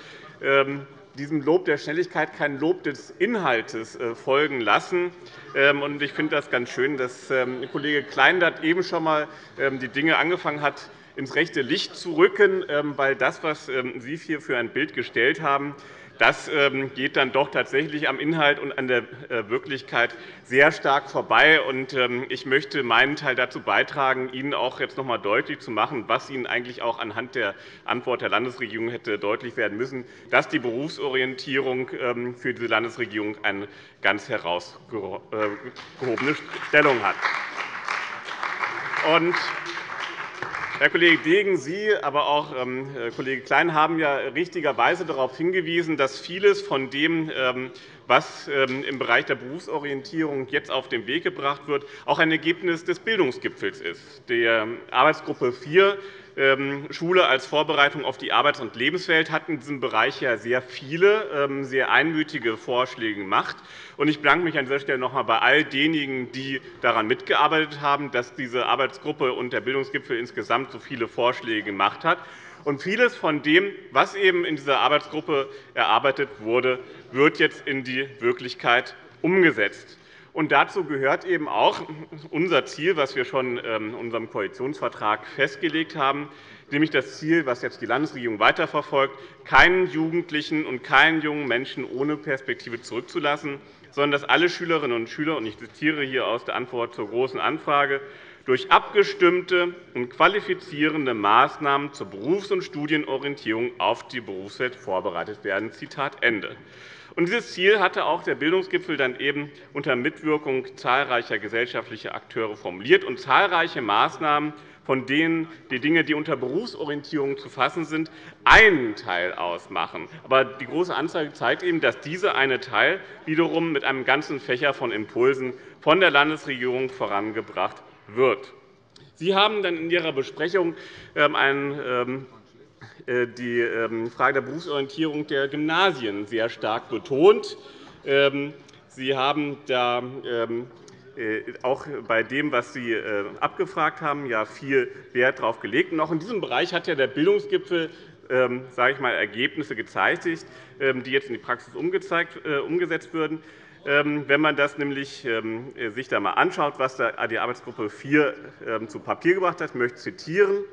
Speaker 5: ähm, diesem Lob der Schnelligkeit kein Lob des Inhaltes äh, folgen lassen. Ähm, ich finde das ganz schön, dass Kollege Klein dort eben schon einmal die Dinge angefangen hat, ins rechte Licht zu rücken, weil das, was Sie hier für ein Bild gestellt haben, Das ähm, geht dann doch tatsächlich am Inhalt und an der äh, Wirklichkeit sehr stark vorbei. Ähm, ich möchte meinen Teil dazu beitragen, Ihnen auch jetzt noch einmal deutlich zu machen, was Ihnen eigentlich auch anhand der Antwort der Landesregierung hätte deutlich werden müssen, dass die Berufsorientierung ähm, für diese Landesregierung eine ganz herausgehobene Stellung hat. Herr Kollege Degen, Sie, aber auch ähm, Herr Kollege Klein haben ja richtigerweise darauf hingewiesen, dass vieles von dem, ähm, was ähm, im Bereich der Berufsorientierung jetzt auf den Weg gebracht wird, auch ein Ergebnis des Bildungsgipfels ist. Der Arbeitsgruppe 4 ähm, Schule als Vorbereitung auf die Arbeits- und Lebenswelt hat in diesem Bereich sehr viele, ähm, sehr einmütige Vorschläge gemacht. Ich bedanke mich an dieser Stelle noch einmal bei all denjenigen, die daran mitgearbeitet haben, dass diese Arbeitsgruppe und der Bildungsgipfel insgesamt so viele Vorschläge gemacht hat. Und vieles von dem, was eben in dieser Arbeitsgruppe erarbeitet wurde, wird jetzt in die Wirklichkeit umgesetzt. Und dazu gehört eben auch unser Ziel, das wir schon ähm, in unserem Koalitionsvertrag festgelegt haben, nämlich das Ziel, das jetzt die Landesregierung weiterverfolgt, keinen Jugendlichen und keinen jungen Menschen ohne Perspektive zurückzulassen, sondern dass alle Schülerinnen und Schüler, und ich zitiere hier aus der Antwort zur Großen Anfrage, durch abgestimmte und qualifizierende Maßnahmen zur Berufs- und Studienorientierung auf die Berufswelt vorbereitet werden. Zitat Ende. Und dieses Ziel hatte auch der Bildungsgipfel dann eben unter Mitwirkung zahlreicher gesellschaftlicher Akteure formuliert und zahlreiche Maßnahmen, von denen die Dinge, die unter Berufsorientierung zu fassen sind, einen Teil ausmachen. Aber die große Anzeige zeigt eben, dass dieser eine Teil wiederum mit einem ganzen Fächer von Impulsen von der Landesregierung vorangebracht wird. Sie haben dann in Ihrer Besprechung ähm, einen ähm, äh, die ähm, Frage der Berufsorientierung der Gymnasien sehr stark betont. Ähm, Sie haben da ähm, äh, auch bei dem, was Sie äh, abgefragt haben, viel Wert darauf gelegt. auch in diesem Bereich hat der Bildungsgipfel sage ich mal, Ergebnisse gezeitigt, die jetzt in die Praxis umgesetzt würden. Wenn man das nämlich sich da einmal anschaut, was die Arbeitsgruppe 4 zu Papier gebracht hat, möchte ich zitieren.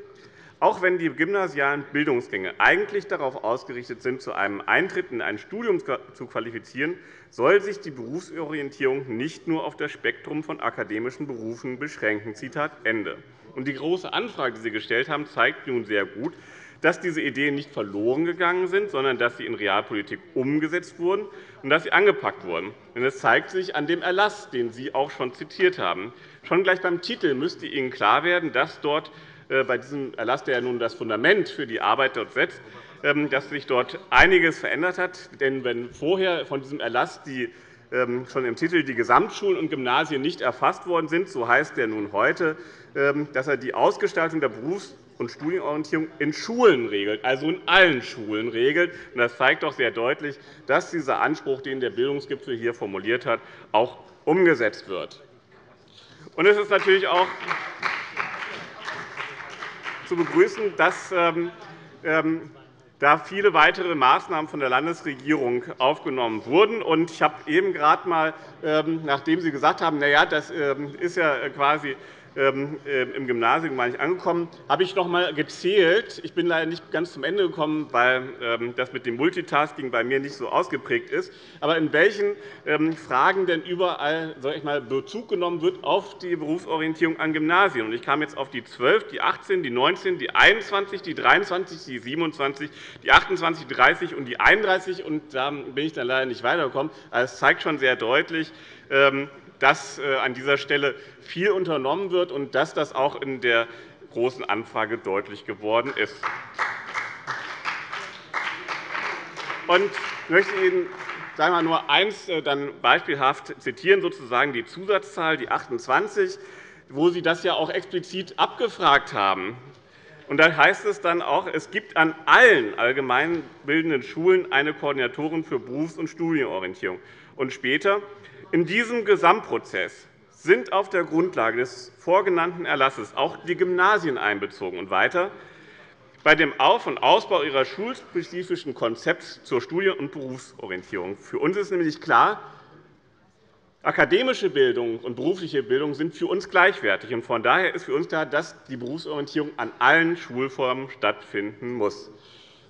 Speaker 5: Auch wenn die gymnasialen Bildungsgänge eigentlich darauf ausgerichtet sind, zu einem Eintritt in ein Studium zu qualifizieren, soll sich die Berufsorientierung nicht nur auf das Spektrum von akademischen Berufen beschränken. Zitat Ende. Die große Anfrage, die Sie gestellt haben, zeigt nun sehr gut, dass diese Ideen nicht verloren gegangen sind, sondern dass sie in Realpolitik umgesetzt wurden und dass sie angepackt wurden. Es zeigt sich an dem Erlass, den Sie auch schon zitiert haben. Schon gleich beim Titel müsste Ihnen klar werden, dass dort bei diesem Erlass, der nun das Fundament für die Arbeit dort setzt, ähm, dass sich dort einiges verändert hat. Denn wenn vorher von diesem Erlass die ähm, schon im Titel die Gesamtschulen und Gymnasien nicht erfasst worden sind, so heißt er nun heute, ähm, dass er die Ausgestaltung der Berufs- und Studienorientierung in Schulen regelt, also in allen Schulen regelt. Das zeigt doch sehr deutlich, dass dieser Anspruch, den der Bildungsgipfel hier formuliert hat, auch umgesetzt wird. Es ist natürlich auch zu begrüßen, dass ähm, ähm, da viele weitere Maßnahmen von der Landesregierung aufgenommen wurden. Ich habe eben gerade einmal, ähm, nachdem Sie gesagt haben, na ja, das ist ja quasi im Gymnasium war ich angekommen, habe ich noch einmal gezählt. Ich bin leider nicht ganz zum Ende gekommen, weil ähm, das mit dem Multitasking bei mir nicht so ausgeprägt ist. Aber in welchen ähm, Fragen denn überall soll ich mal, Bezug genommen wird auf die Berufsorientierung an Gymnasien? Ich kam jetzt auf die 12, die 18, die 19, die 21, die 23, die 27, die 28, die 30 und die 31. Und da bin ich dann leider nicht weitergekommen. Also, es zeigt schon sehr deutlich, dass äh, an dieser Stelle viel unternommen wird und dass das auch in der Großen Anfrage deutlich geworden ist. Ich möchte Ihnen sagen wir nur eins äh, dann beispielhaft zitieren, sozusagen die Zusatzzahl, die 28, wo Sie das ja auch explizit abgefragt haben. Und da heißt es dann auch, es gibt an allen allgemeinbildenden Schulen eine Koordinatorin für Berufs- und Studienorientierung. Und später, in diesem Gesamtprozess sind auf der Grundlage des vorgenannten Erlasses auch die Gymnasien einbezogen. Und weiter. Bei dem Auf- und Ausbau ihrer schulspezifischen Konzepts zur Studien- und Berufsorientierung. Für uns ist nämlich klar, akademische Bildung und berufliche Bildung sind für uns gleichwertig. Von daher ist für uns klar, dass die Berufsorientierung an allen Schulformen stattfinden muss.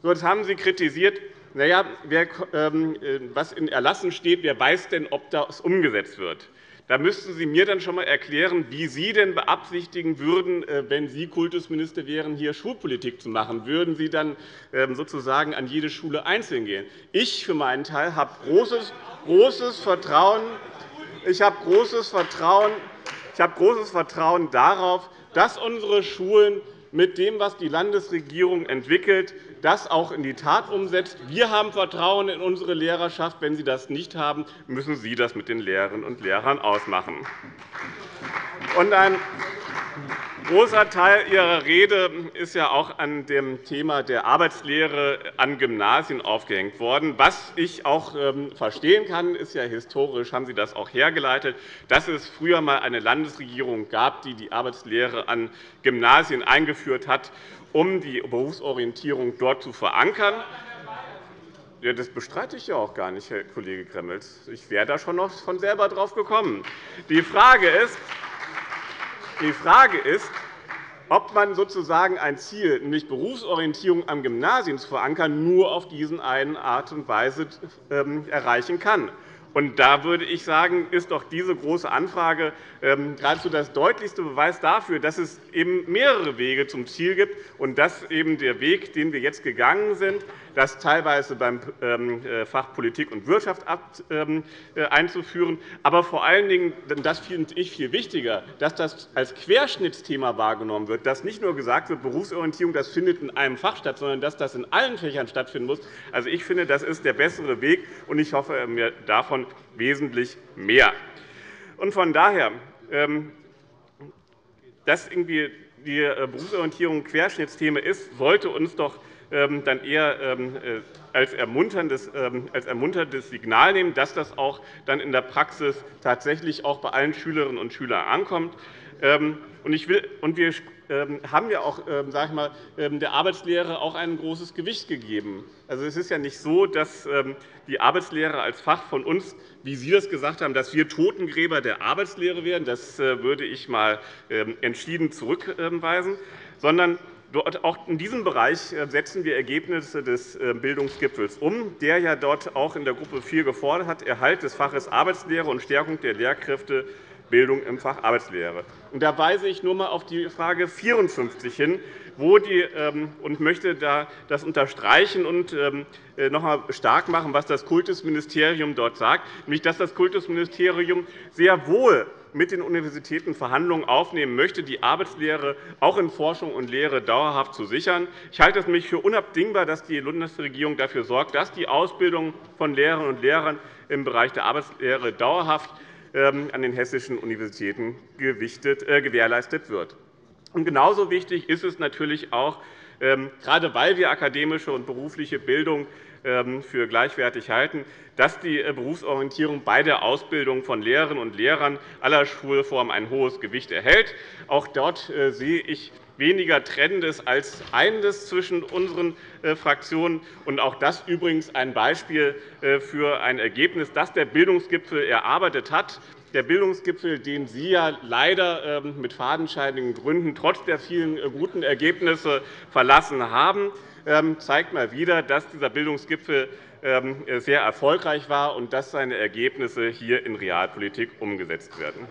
Speaker 5: Das haben Sie kritisiert, na ja, wer, ähm, äh, was in Erlassen steht, wer weiß denn, ob das umgesetzt wird? Da müssten Sie mir dann schon einmal erklären, wie Sie denn beabsichtigen würden, äh, wenn Sie Kultusminister wären, hier Schulpolitik zu machen. Würden Sie dann ähm, sozusagen an jede Schule einzeln gehen? Ich für meinen Teil habe großes, großes Vertrauen. Ich habe großes Vertrauen. Ich habe großes Vertrauen darauf, dass unsere Schulen mit dem, was die Landesregierung entwickelt, das auch in die Tat umsetzt. Wir haben Vertrauen in unsere Lehrerschaft. Wenn Sie das nicht haben, müssen Sie das mit den Lehrerinnen und Lehrern ausmachen. Und ein großer Teil Ihrer Rede ist ja auch an dem Thema der Arbeitslehre an Gymnasien aufgehängt worden. Was ich auch ähm, verstehen kann, ist ja historisch, haben Sie das auch hergeleitet, dass es früher einmal eine Landesregierung gab, die die Arbeitslehre an Gymnasien eingeführt hat um die Berufsorientierung dort zu verankern. Ja, das bestreite ich ja auch gar nicht, Herr Kollege Gremmels. Ich wäre da schon noch von selber drauf gekommen. Die Frage ist, die Frage ist ob man sozusagen ein Ziel, nämlich Berufsorientierung am Gymnasium zu verankern, nur auf diese eine Art und Weise ähm, erreichen kann. Und da würde ich sagen, ist doch diese Große Anfrage ähm, geradezu das deutlichste Beweis dafür, dass es eben mehrere Wege zum Ziel gibt und dass eben der Weg, den wir jetzt gegangen sind, das teilweise beim ähm, äh, Fach Politik und Wirtschaft ähm, äh, einzuführen, aber vor allen Dingen, das finde ich viel wichtiger, dass das als Querschnittsthema wahrgenommen wird, dass nicht nur gesagt wird, Berufsorientierung das findet in einem Fach statt, sondern dass das in allen Fächern stattfinden muss. Also, ich finde, das ist der bessere Weg, und ich hoffe mir davon wesentlich mehr. Und von daher, ähm, dass irgendwie die äh, Berufsorientierung Querschnittsthema ist, sollte uns doch dann eher ähm, äh, als ermunterndes, als ermunterndes Signal nehmen, dass das auch dann in der Praxis tatsächlich auch bei allen Schülerinnen und Schülern ankommt. Und ich will, und wir ähm, haben ja auch ähm, sag ich mal, ähm, der Arbeitslehre auch ein großes Gewicht gegeben. Also, es ist ja nicht so, dass die Arbeitslehre als Fach von uns, wie Sie das gesagt haben, dass wir Totengräber der Arbeitslehre wären. Das äh, würde ich einmal entschieden zurückweisen, sondern auch in diesem Bereich äh, setzen wir Ergebnisse des äh, Bildungsgipfels um, der ja dort auch in der Gruppe 4 gefordert hat, Erhalt des Faches Arbeitslehre und Stärkung der Lehrkräfte Bildung im Fach Arbeitslehre. Und da weise ich nur einmal auf die Frage 54 hin, und möchte da das unterstreichen und ähm, äh, noch einmal stark machen, was das Kultusministerium dort sagt, nämlich dass das Kultusministerium sehr wohl mit den Universitäten Verhandlungen aufnehmen möchte, die Arbeitslehre auch in Forschung und Lehre dauerhaft zu sichern. Ich halte es nämlich für unabdingbar, dass die Landesregierung dafür sorgt, dass die Ausbildung von Lehrerinnen und Lehrern im Bereich der Arbeitslehre dauerhaft ähm, an den hessischen Universitäten äh, gewährleistet wird. Genauso wichtig ist es natürlich auch, ähm, gerade weil wir akademische und berufliche Bildung ähm, für gleichwertig halten, dass die äh, Berufsorientierung bei der Ausbildung von Lehrerinnen und Lehrern aller Schulformen ein hohes Gewicht erhält. Auch dort äh, sehe ich weniger Trennendes als Einendes zwischen unseren äh, Fraktionen. Und auch das übrigens ein Beispiel für ein Ergebnis, das der Bildungsgipfel erarbeitet hat. Der Bildungsgipfel, den Sie ja leider ähm, mit fadenscheinigen Gründen trotz der vielen äh, guten Ergebnisse verlassen haben, ähm, zeigt mal wieder, dass dieser Bildungsgipfel ähm, sehr erfolgreich war und dass seine Ergebnisse hier in Realpolitik umgesetzt werden.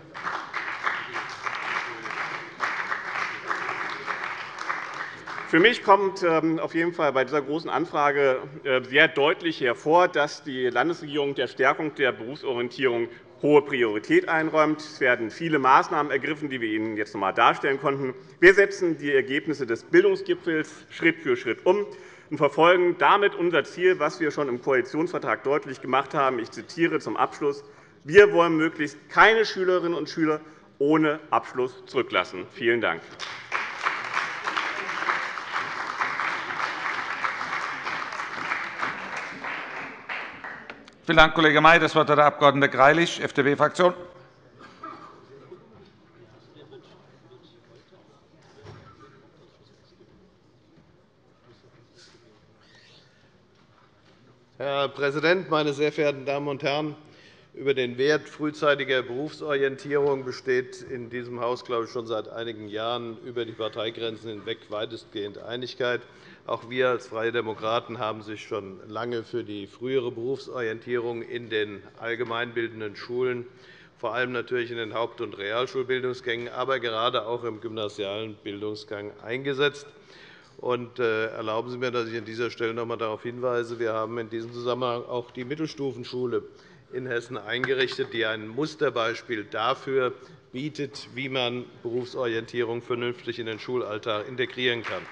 Speaker 5: Für mich kommt auf jeden Fall bei dieser Großen Anfrage äh, sehr deutlich hervor, dass die Landesregierung der Stärkung der Berufsorientierung hohe Priorität einräumt. Es werden viele Maßnahmen ergriffen, die wir Ihnen jetzt noch einmal darstellen konnten. Wir setzen die Ergebnisse des Bildungsgipfels Schritt für Schritt um und verfolgen damit unser Ziel, das wir schon im Koalitionsvertrag deutlich gemacht haben. Ich zitiere zum Abschluss. Wir wollen möglichst keine Schülerinnen und Schüler ohne Abschluss zurücklassen. Vielen Dank.
Speaker 1: Vielen Dank, Kollege May. Das Wort hat der Abg. Greilich, FDP-Fraktion.
Speaker 6: Herr Präsident, meine sehr verehrten Damen und Herren! Über den Wert frühzeitiger Berufsorientierung besteht in diesem Haus glaube ich, schon seit einigen Jahren über die Parteigrenzen hinweg weitestgehend Einigkeit. Auch wir als Freie Demokraten haben sich schon lange für die frühere Berufsorientierung in den allgemeinbildenden Schulen, vor allem natürlich in den Haupt- und Realschulbildungsgängen, aber gerade auch im gymnasialen Bildungsgang eingesetzt. Äh, erlauben Sie mir, dass ich an dieser Stelle noch einmal darauf hinweise, wir haben in diesem Zusammenhang auch die Mittelstufenschule in Hessen eingerichtet, die ein Musterbeispiel dafür bietet, wie man Berufsorientierung vernünftig in den Schulalltag integrieren kann.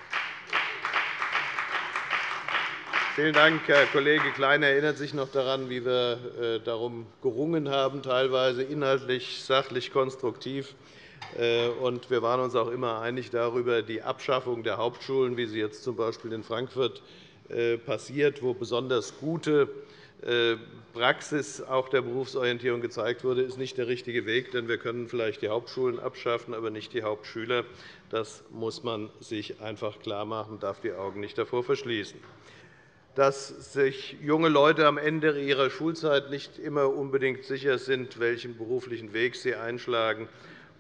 Speaker 6: Vielen Dank. Herr Kollege Klein erinnert sich noch daran, wie wir äh, darum gerungen haben, teilweise inhaltlich, sachlich, konstruktiv. Äh, wir waren uns auch immer einig darüber, die Abschaffung der Hauptschulen, wie sie jetzt z. B. in Frankfurt äh, passiert, wo besonders gute Praxis auch der Berufsorientierung gezeigt wurde, ist nicht der richtige Weg. Denn wir können vielleicht die Hauptschulen abschaffen, aber nicht die Hauptschüler. Das muss man sich einfach klarmachen, darf die Augen nicht davor verschließen. Dass sich junge Leute am Ende ihrer Schulzeit nicht immer unbedingt sicher sind, welchen beruflichen Weg sie einschlagen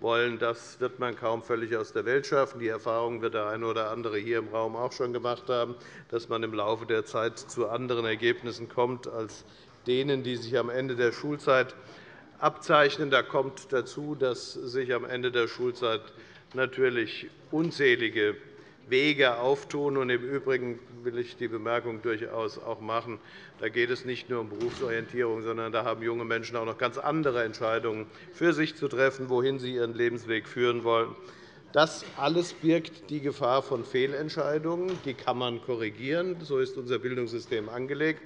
Speaker 6: wollen, das wird man kaum völlig aus der Welt schaffen. Die Erfahrung wird der eine oder andere hier im Raum auch schon gemacht haben, dass man im Laufe der Zeit zu anderen Ergebnissen kommt als denen, die sich am Ende der Schulzeit abzeichnen. Da kommt dazu, dass sich am Ende der Schulzeit natürlich unzählige Wege auftun. Und Im Übrigen will ich die Bemerkung durchaus auch machen, da geht es nicht nur um Berufsorientierung, sondern da haben junge Menschen auch noch ganz andere Entscheidungen für sich zu treffen, wohin sie ihren Lebensweg führen wollen. Das alles birgt die Gefahr von Fehlentscheidungen. Die kann man korrigieren. So ist unser Bildungssystem angelegt.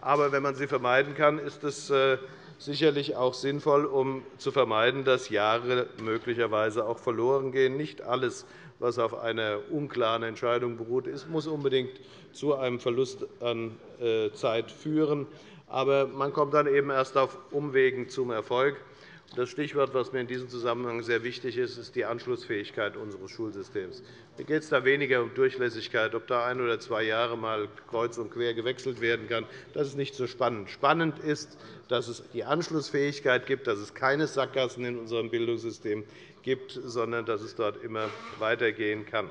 Speaker 6: Aber wenn man sie vermeiden kann, ist es äh, sicherlich auch sinnvoll, um zu vermeiden, dass Jahre möglicherweise auch verloren gehen. Nicht alles was auf einer unklaren Entscheidung beruht, muss unbedingt zu einem Verlust an äh, Zeit führen. Aber man kommt dann eben erst auf Umwegen zum Erfolg. Das Stichwort, das mir in diesem Zusammenhang sehr wichtig ist, ist die Anschlussfähigkeit unseres Schulsystems. Mir geht es da weniger um Durchlässigkeit, ob da ein oder zwei Jahre mal kreuz und quer gewechselt werden kann. Das ist nicht so spannend. Spannend ist, dass es die Anschlussfähigkeit gibt, dass es keine Sackgassen in unserem Bildungssystem gibt, sondern dass es dort immer weitergehen kann.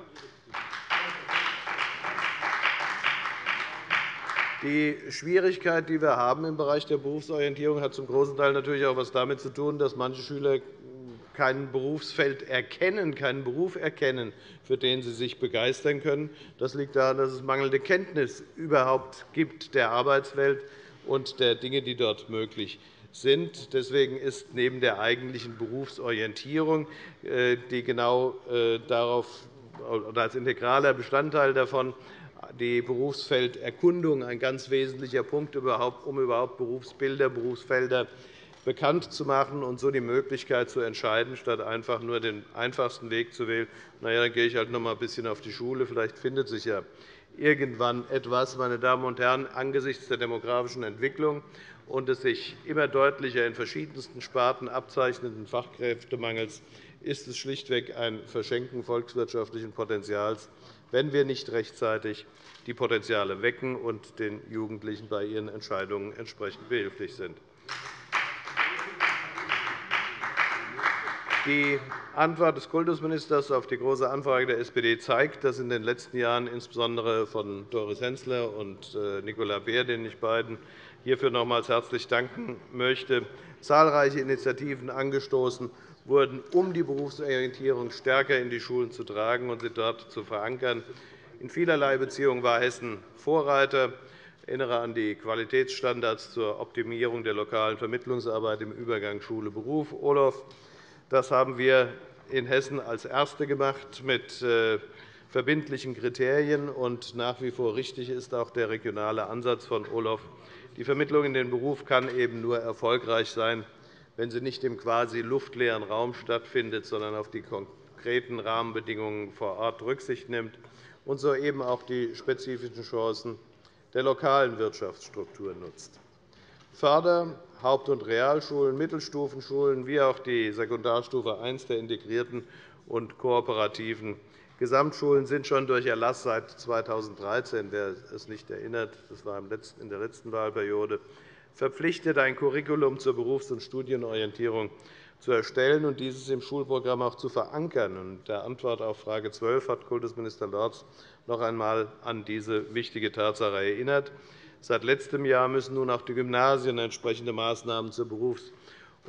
Speaker 6: Die Schwierigkeit, die wir haben im Bereich der Berufsorientierung, hat zum großen Teil natürlich auch etwas damit zu tun, dass manche Schüler kein Berufsfeld erkennen, keinen Beruf erkennen, für den sie sich begeistern können. Das liegt daran, dass es mangelnde Kenntnis überhaupt gibt der Arbeitswelt und der Dinge, die dort möglich sind. Deswegen ist neben der eigentlichen Berufsorientierung, äh, die genau äh, darauf oder als integraler Bestandteil davon die Berufsfelderkundung ein ganz wesentlicher Punkt, um überhaupt Berufsbilder, Berufsfelder bekannt zu machen und so die Möglichkeit zu entscheiden, statt einfach nur den einfachsten Weg zu wählen. Na ja, dann gehe ich halt noch einmal ein bisschen auf die Schule. Vielleicht findet sich ja irgendwann etwas. Meine Damen und Herren, angesichts der demografischen Entwicklung und des sich immer deutlicher in verschiedensten Sparten abzeichnenden Fachkräftemangels ist es schlichtweg ein Verschenken volkswirtschaftlichen Potenzials, wenn wir nicht rechtzeitig die Potenziale wecken und den Jugendlichen bei ihren Entscheidungen entsprechend behilflich sind. Die Antwort des Kultusministers auf die Große Anfrage der SPD zeigt, dass in den letzten Jahren insbesondere von Doris Hensler und äh, Nicola Beer, denen ich beiden hierfür nochmals herzlich danken möchte, zahlreiche Initiativen angestoßen wurden, um die Berufsorientierung stärker in die Schulen zu tragen und sie dort zu verankern. In vielerlei Beziehungen war Hessen Vorreiter. Ich erinnere an die Qualitätsstandards zur Optimierung der lokalen Vermittlungsarbeit im Übergang Schule-Beruf, OLOF. Das haben wir in Hessen als Erste gemacht mit äh, verbindlichen Kriterien. Und nach wie vor richtig ist auch der regionale Ansatz von OLOF. Die Vermittlung in den Beruf kann eben nur erfolgreich sein, wenn sie nicht im quasi luftleeren Raum stattfindet, sondern auf die konkreten Rahmenbedingungen vor Ort Rücksicht nimmt und so eben auch die spezifischen Chancen der lokalen Wirtschaftsstruktur nutzt. Förder-, Haupt- und Realschulen, Mittelstufenschulen wie auch die Sekundarstufe I der integrierten und kooperativen Gesamtschulen sind schon durch Erlass seit 2013, wer es nicht erinnert, das war in der letzten Wahlperiode, verpflichtet, ein Curriculum zur Berufs- und Studienorientierung zu erstellen und dieses im Schulprogramm auch zu verankern. In der Antwort auf Frage 12 hat Kultusminister Lorz noch einmal an diese wichtige Tatsache erinnert. Seit letztem Jahr müssen nun auch die Gymnasien entsprechende Maßnahmen zur Berufs-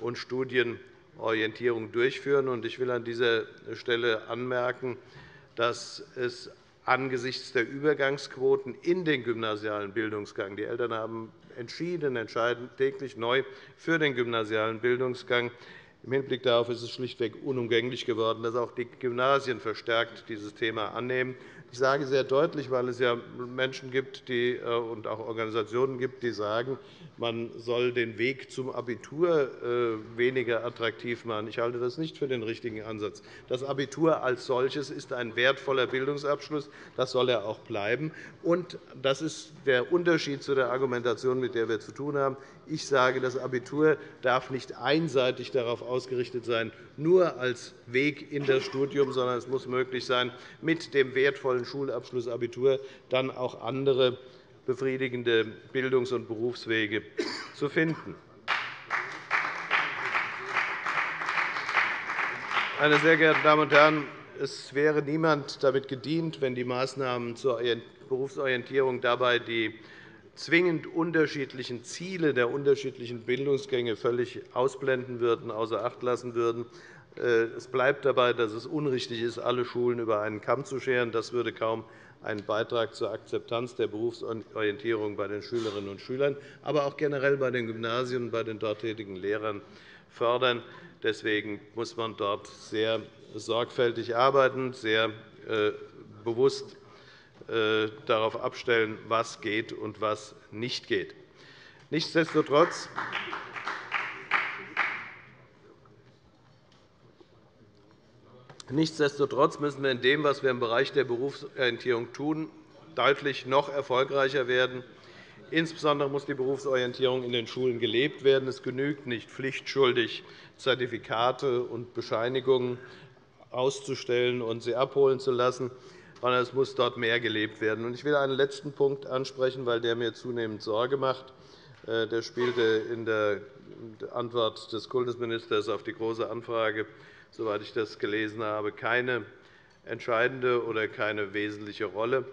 Speaker 6: und Studienorientierung durchführen. Ich will an dieser Stelle anmerken, dass es angesichts der Übergangsquoten in den gymnasialen Bildungsgang – die Eltern haben entschieden, entscheiden täglich neu für den gymnasialen Bildungsgang im Hinblick darauf ist es schlichtweg unumgänglich geworden, dass auch die Gymnasien verstärkt dieses Thema annehmen. Ich sage sehr deutlich, weil es ja Menschen gibt die, äh, und auch Organisationen gibt, die sagen, man soll den Weg zum Abitur äh, weniger attraktiv machen. Ich halte das nicht für den richtigen Ansatz. Das Abitur als solches ist ein wertvoller Bildungsabschluss. Das soll er auch bleiben. Und das ist der Unterschied zu der Argumentation, mit der wir zu tun haben. Ich sage, das Abitur darf nicht einseitig darauf ausgerichtet sein, nur als Weg in das Studium, sondern es muss möglich sein, mit dem wertvollen Schulabschluss Abitur dann auch andere befriedigende Bildungs- und Berufswege zu finden. Meine sehr geehrten Damen und Herren, es wäre niemand damit gedient, wenn die Maßnahmen zur Berufsorientierung dabei die zwingend unterschiedlichen Ziele der unterschiedlichen Bildungsgänge völlig ausblenden würden, außer Acht lassen würden. Äh, es bleibt dabei, dass es unrichtig ist, alle Schulen über einen Kamm zu scheren. Das würde kaum einen Beitrag zur Akzeptanz der Berufsorientierung bei den Schülerinnen und Schülern, aber auch generell bei den Gymnasien und bei den dort tätigen Lehrern fördern. Deswegen muss man dort sehr sorgfältig arbeiten, sehr äh, bewusst darauf abstellen, was geht und was nicht geht. Nichtsdestotrotz Nichtsdestotrotz müssen wir in dem, was wir im Bereich der Berufsorientierung tun, deutlich noch erfolgreicher werden. Insbesondere muss die Berufsorientierung in den Schulen gelebt werden. Es genügt nicht, pflichtschuldig Zertifikate und Bescheinigungen auszustellen und sie abholen zu lassen, sondern es muss dort mehr gelebt werden. Ich will einen letzten Punkt ansprechen, weil der mir zunehmend Sorge macht. Äh, der spielte in der Antwort des Kultusministers auf die Große Anfrage soweit ich das gelesen habe, keine entscheidende oder keine wesentliche Rolle.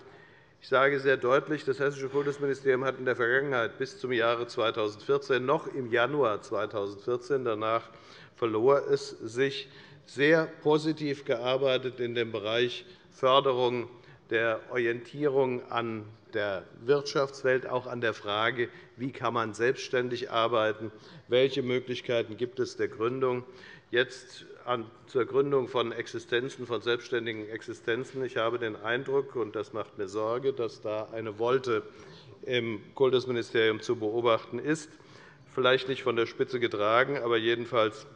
Speaker 6: Ich sage sehr deutlich, das Hessische Kultusministerium hat in der Vergangenheit bis zum Jahre 2014, noch im Januar 2014, danach verlor es sich, sehr positiv gearbeitet in dem Bereich Förderung der Orientierung an der Wirtschaftswelt, auch an der Frage, wie kann man selbstständig arbeiten, welche Möglichkeiten gibt es der Gründung. Jetzt zur Gründung von Existenzen, von selbstständigen Existenzen. Ich habe den Eindruck, und das macht mir Sorge, dass da eine Wolte im Kultusministerium zu beobachten ist, vielleicht nicht von der Spitze getragen, aber jedenfalls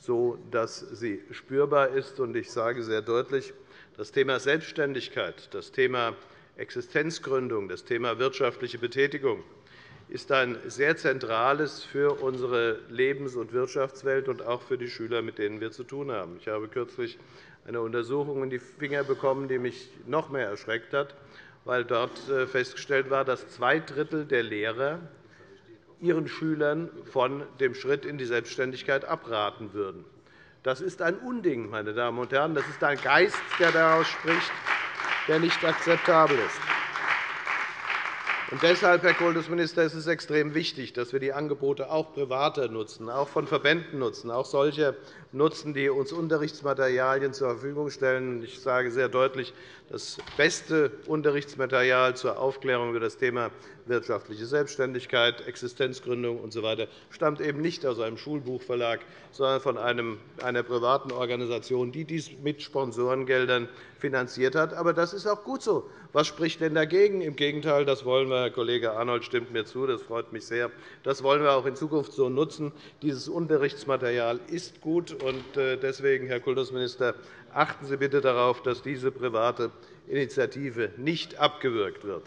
Speaker 6: so, dass sie spürbar ist. Ich sage sehr deutlich, das Thema Selbstständigkeit, das Thema Existenzgründung, das Thema wirtschaftliche Betätigung ist ein sehr zentrales für unsere Lebens- und Wirtschaftswelt und auch für die Schüler, mit denen wir zu tun haben. Ich habe kürzlich eine Untersuchung in die Finger bekommen, die mich noch mehr erschreckt hat, weil dort äh, festgestellt war, dass zwei Drittel der Lehrer ihren Schülern von dem Schritt in die Selbstständigkeit abraten würden. Das ist ein Unding, meine Damen und Herren. Das ist ein Geist, der daraus spricht, der nicht akzeptabel ist. Und deshalb, Herr Kultusminister, ist es extrem wichtig, dass wir die Angebote auch privater nutzen, auch von Verbänden nutzen, auch solche nutzen, die uns Unterrichtsmaterialien zur Verfügung stellen. Ich sage sehr deutlich, das beste Unterrichtsmaterial zur Aufklärung über das Thema wirtschaftliche Selbstständigkeit, Existenzgründung usw. stammt eben nicht aus einem Schulbuchverlag, sondern von einer privaten Organisation, die dies mit Sponsorengeldern finanziert hat. Aber das ist auch gut so. Was spricht denn dagegen? Im Gegenteil, das wollen wir. Herr Kollege Arnold stimmt mir zu. Das freut mich sehr. Das wollen wir auch in Zukunft so nutzen. Dieses Unterrichtsmaterial ist gut. Äh, deswegen, Herr Kultusminister, achten Sie bitte darauf, dass diese private Initiative nicht abgewürgt wird.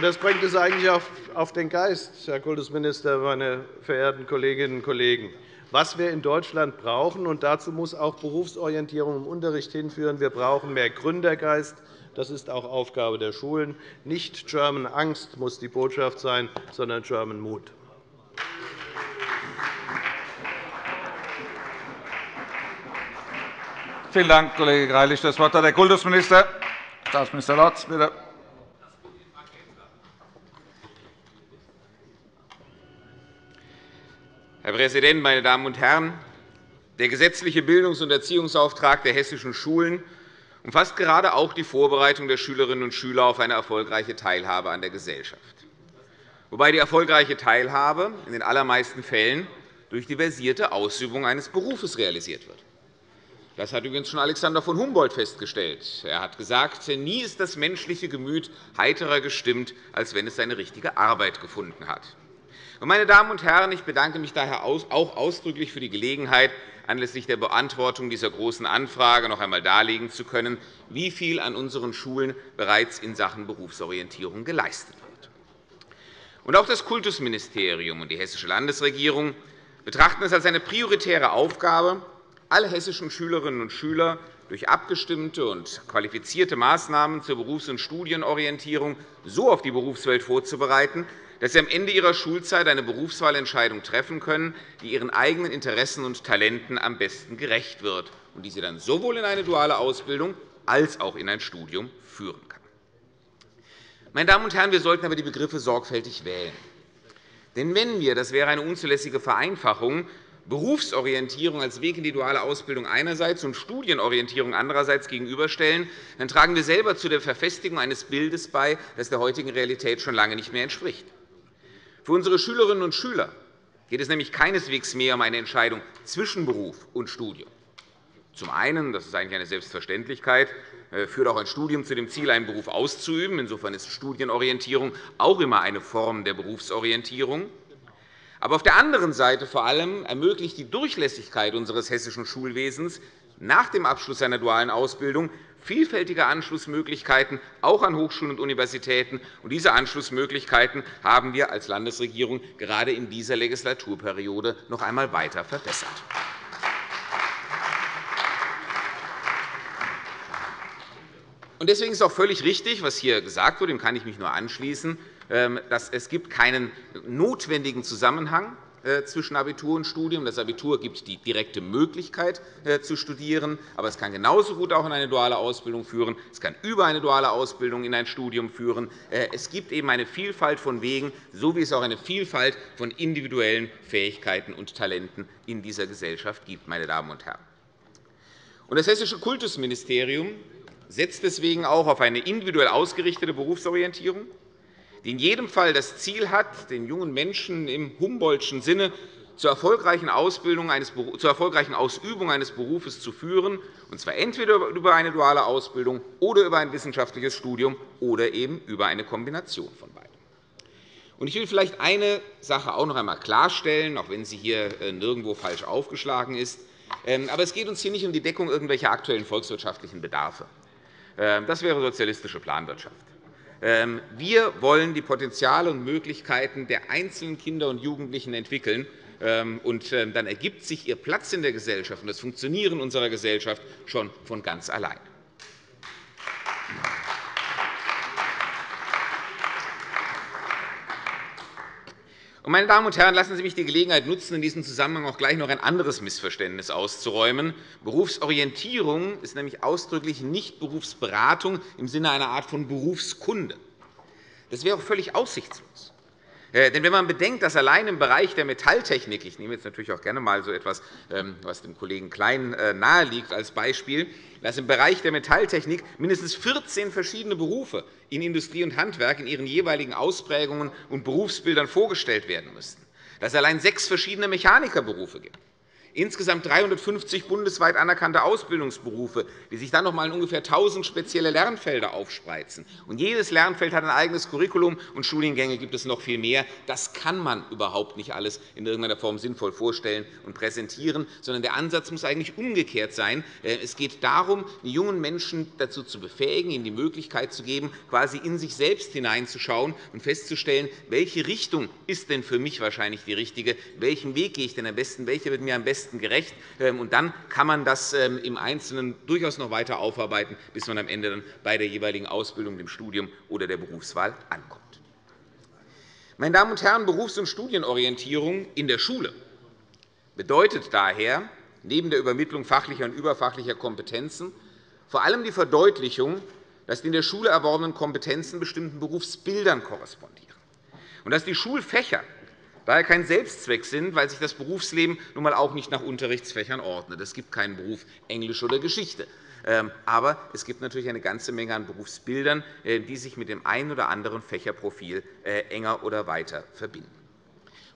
Speaker 6: Das bringt es eigentlich auf den Geist, Herr Kultusminister, meine verehrten Kolleginnen und Kollegen. was wir in Deutschland brauchen. Und dazu muss auch Berufsorientierung im Unterricht hinführen. Wir brauchen mehr Gründergeist. Das ist auch Aufgabe der Schulen. Nicht German Angst muss die Botschaft sein, sondern German Mut.
Speaker 1: Vielen Dank, Kollege Greilich. Das Wort hat der Kultusminister, Staatsminister Lorz. Bitte.
Speaker 7: Herr Präsident, meine Damen und Herren! Der gesetzliche Bildungs- und Erziehungsauftrag der hessischen Schulen umfasst gerade auch die Vorbereitung der Schülerinnen und Schüler auf eine erfolgreiche Teilhabe an der Gesellschaft, wobei die erfolgreiche Teilhabe in den allermeisten Fällen durch die versierte Ausübung eines Berufes realisiert wird. Das hat übrigens schon Alexander von Humboldt festgestellt. Er hat gesagt, nie ist das menschliche Gemüt heiterer gestimmt, als wenn es seine richtige Arbeit gefunden hat. Meine Damen und Herren, ich bedanke mich daher auch ausdrücklich für die Gelegenheit, anlässlich der Beantwortung dieser Großen Anfrage noch einmal darlegen zu können, wie viel an unseren Schulen bereits in Sachen Berufsorientierung geleistet wird. auch das Kultusministerium und die Hessische Landesregierung betrachten es als eine prioritäre Aufgabe, alle hessischen Schülerinnen und Schüler durch abgestimmte und qualifizierte Maßnahmen zur Berufs- und Studienorientierung so auf die Berufswelt vorzubereiten, dass sie am Ende ihrer Schulzeit eine Berufswahlentscheidung treffen können, die ihren eigenen Interessen und Talenten am besten gerecht wird und die sie dann sowohl in eine duale Ausbildung als auch in ein Studium führen kann. Meine Damen und Herren, wir sollten aber die Begriffe sorgfältig wählen. Denn wenn wir, das wäre eine unzulässige Vereinfachung, Berufsorientierung als Weg in die duale Ausbildung einerseits und Studienorientierung andererseits gegenüberstellen, dann tragen wir selber zu der Verfestigung eines Bildes bei, das der heutigen Realität schon lange nicht mehr entspricht. Für unsere Schülerinnen und Schüler geht es nämlich keineswegs mehr um eine Entscheidung zwischen Beruf und Studium. Zum einen, das ist eigentlich eine Selbstverständlichkeit, äh, führt auch ein Studium zu dem Ziel, einen Beruf auszuüben. Insofern ist Studienorientierung auch immer eine Form der Berufsorientierung. Aber auf der anderen Seite vor allem ermöglicht die Durchlässigkeit unseres hessischen Schulwesens nach dem Abschluss einer dualen Ausbildung vielfältige Anschlussmöglichkeiten, auch an Hochschulen und Universitäten. diese Anschlussmöglichkeiten haben wir als Landesregierung gerade in dieser Legislaturperiode noch einmal weiter verbessert. Deswegen ist auch völlig richtig, was hier gesagt wurde, dem kann ich mich nur anschließen, dass es gibt keinen notwendigen Zusammenhang äh, zwischen Abitur und Studium. Das Abitur gibt die direkte Möglichkeit, äh, zu studieren, aber es kann genauso gut auch in eine duale Ausbildung führen. Es kann über eine duale Ausbildung in ein Studium führen. Äh, es gibt eben eine Vielfalt von Wegen, so wie es auch eine Vielfalt von individuellen Fähigkeiten und Talenten in dieser Gesellschaft gibt. Meine Damen und Herren. Das Hessische Kultusministerium setzt deswegen auch auf eine individuell ausgerichtete Berufsorientierung die in jedem Fall das Ziel hat, den jungen Menschen im Humboldtschen Sinne zur erfolgreichen, Ausbildung eines, zur erfolgreichen Ausübung eines Berufes zu führen, und zwar entweder über eine duale Ausbildung oder über ein wissenschaftliches Studium oder eben über eine Kombination von beiden. Ich will vielleicht eine Sache auch noch einmal klarstellen, auch wenn sie hier äh, nirgendwo falsch aufgeschlagen ist. Ähm, aber es geht uns hier nicht um die Deckung irgendwelcher aktuellen volkswirtschaftlichen Bedarfe. Ähm, das wäre sozialistische Planwirtschaft. Ähm, wir wollen die Potenziale und Möglichkeiten der einzelnen Kinder und Jugendlichen entwickeln. Ähm, und ähm, dann ergibt sich ihr Platz in der Gesellschaft und das Funktionieren unserer Gesellschaft schon von ganz allein. Meine Damen und Herren, lassen Sie mich die Gelegenheit nutzen, in diesem Zusammenhang auch gleich noch ein anderes Missverständnis auszuräumen. Berufsorientierung ist nämlich ausdrücklich nicht Berufsberatung im Sinne einer Art von Berufskunde. Das wäre auch völlig aussichtslos. Äh, denn wenn man bedenkt, dass allein im Bereich der Metalltechnik, ich nehme jetzt natürlich auch gerne einmal so etwas, ähm, was dem Kollegen Klein äh, naheliegt, als Beispiel, dass im Bereich der Metalltechnik mindestens 14 verschiedene Berufe in Industrie und Handwerk in ihren jeweiligen Ausprägungen und Berufsbildern vorgestellt werden müssten, dass es allein sechs verschiedene Mechanikerberufe gibt, insgesamt 350 bundesweit anerkannte Ausbildungsberufe, die sich dann noch einmal in ungefähr 1.000 spezielle Lernfelder aufspreizen. Und jedes Lernfeld hat ein eigenes Curriculum, und Studiengänge gibt es noch viel mehr. Das kann man überhaupt nicht alles in irgendeiner Form sinnvoll vorstellen und präsentieren, sondern der Ansatz muss eigentlich umgekehrt sein. Äh, es geht darum, die jungen Menschen dazu zu befähigen, ihnen die Möglichkeit zu geben, quasi in sich selbst hineinzuschauen und festzustellen, welche Richtung ist denn für mich wahrscheinlich die richtige, welchen Weg gehe ich denn am besten, welcher wird mir am besten gerecht. Ähm, und dann kann man das ähm, im Einzelnen durchaus noch weiter aufarbeiten, bis man am Ende dann bei der jeweiligen Ausbildung, dem Studium oder der Berufswahl ankommt. Meine Damen und Herren, Berufs- und Studienorientierung in der Schule bedeutet daher neben der Übermittlung fachlicher und überfachlicher Kompetenzen vor allem die Verdeutlichung, dass die in der Schule erworbenen Kompetenzen bestimmten Berufsbildern korrespondieren und dass die Schulfächer daher kein Selbstzweck sind, weil sich das Berufsleben nun einmal auch nicht nach Unterrichtsfächern ordnet. Es gibt keinen Beruf Englisch oder Geschichte. Ähm, aber es gibt natürlich eine ganze Menge an Berufsbildern, äh, die sich mit dem einen oder anderen Fächerprofil äh, enger oder weiter verbinden.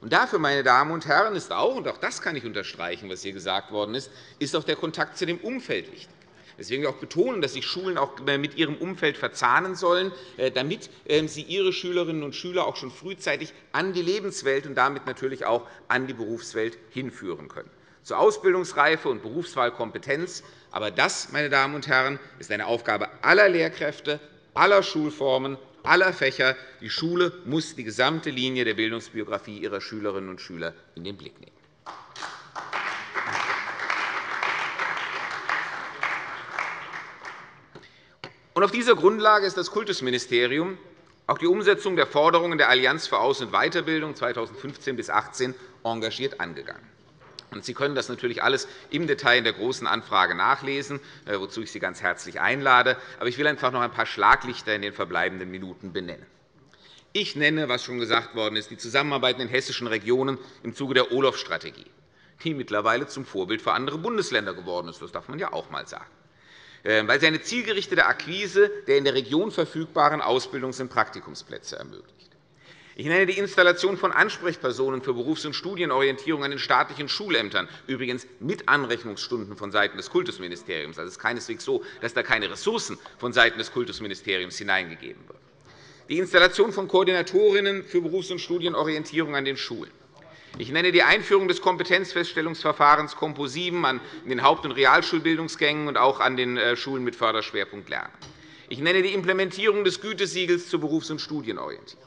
Speaker 7: Und dafür, meine Damen und Herren, ist auch, und auch das kann ich unterstreichen, was hier gesagt worden ist, ist auch der Kontakt zu dem Umfeld wichtig. Deswegen auch betonen, dass sich Schulen auch mit ihrem Umfeld verzahnen sollen, äh, damit ähm, sie ihre Schülerinnen und Schüler auch schon frühzeitig an die Lebenswelt und damit natürlich auch an die Berufswelt hinführen können. Zur Ausbildungsreife und Berufswahlkompetenz. Aber das, meine Damen und Herren, ist eine Aufgabe aller Lehrkräfte, aller Schulformen, aller Fächer. Die Schule muss die gesamte Linie der Bildungsbiografie ihrer Schülerinnen und Schüler in den Blick nehmen. Auf dieser Grundlage ist das Kultusministerium auch die Umsetzung der Forderungen der Allianz für Aus- und Weiterbildung 2015 bis 2018 engagiert angegangen. Sie können das natürlich alles im Detail in der Großen Anfrage nachlesen, äh, wozu ich Sie ganz herzlich einlade. Aber ich will einfach noch ein paar Schlaglichter in den verbleibenden Minuten benennen. Ich nenne, was schon gesagt worden ist, die Zusammenarbeit in den hessischen Regionen im Zuge der Olof-Strategie, die mittlerweile zum Vorbild für andere Bundesländer geworden ist. Das darf man ja auch einmal sagen. Ähm, weil sie eine zielgerichtete Akquise der in der Region verfügbaren Ausbildungs- und Praktikumsplätze ermöglicht. Ich nenne die Installation von Ansprechpersonen für Berufs- und Studienorientierung an den staatlichen Schulämtern, übrigens mit Anrechnungsstunden vonseiten des Kultusministeriums. Also es ist keineswegs so, dass da keine Ressourcen vonseiten des Kultusministeriums hineingegeben werden. Die Installation von Koordinatorinnen für Berufs- und Studienorientierung an den Schulen. Ich nenne die Einführung des Kompetenzfeststellungsverfahrens Kompo 7 an den Haupt- und Realschulbildungsgängen und auch an den äh, Schulen mit Förderschwerpunkt Lernen. Ich nenne die Implementierung des Gütesiegels zur Berufs- und Studienorientierung.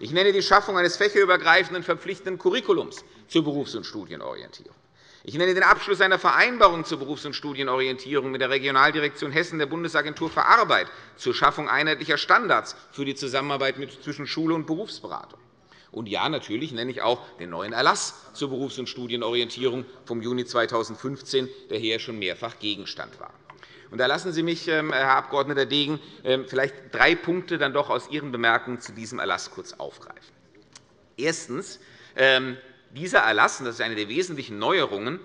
Speaker 7: Ich nenne die Schaffung eines fächerübergreifenden verpflichtenden Curriculums zur Berufs- und Studienorientierung. Ich nenne den Abschluss einer Vereinbarung zur Berufs- und Studienorientierung mit der Regionaldirektion Hessen der Bundesagentur für Arbeit zur Schaffung einheitlicher Standards für die Zusammenarbeit zwischen Schule und Berufsberatung. Und ja, natürlich nenne ich auch den neuen Erlass zur Berufs- und Studienorientierung vom Juni 2015, der hier schon mehrfach Gegenstand war. Und da lassen Sie mich, ähm, Herr Abg. Degen, ähm, vielleicht drei Punkte dann doch aus Ihren Bemerkungen zu diesem Erlass kurz aufgreifen. Erstens. Ähm, dieser Erlass, und das ist eine der wesentlichen Neuerungen,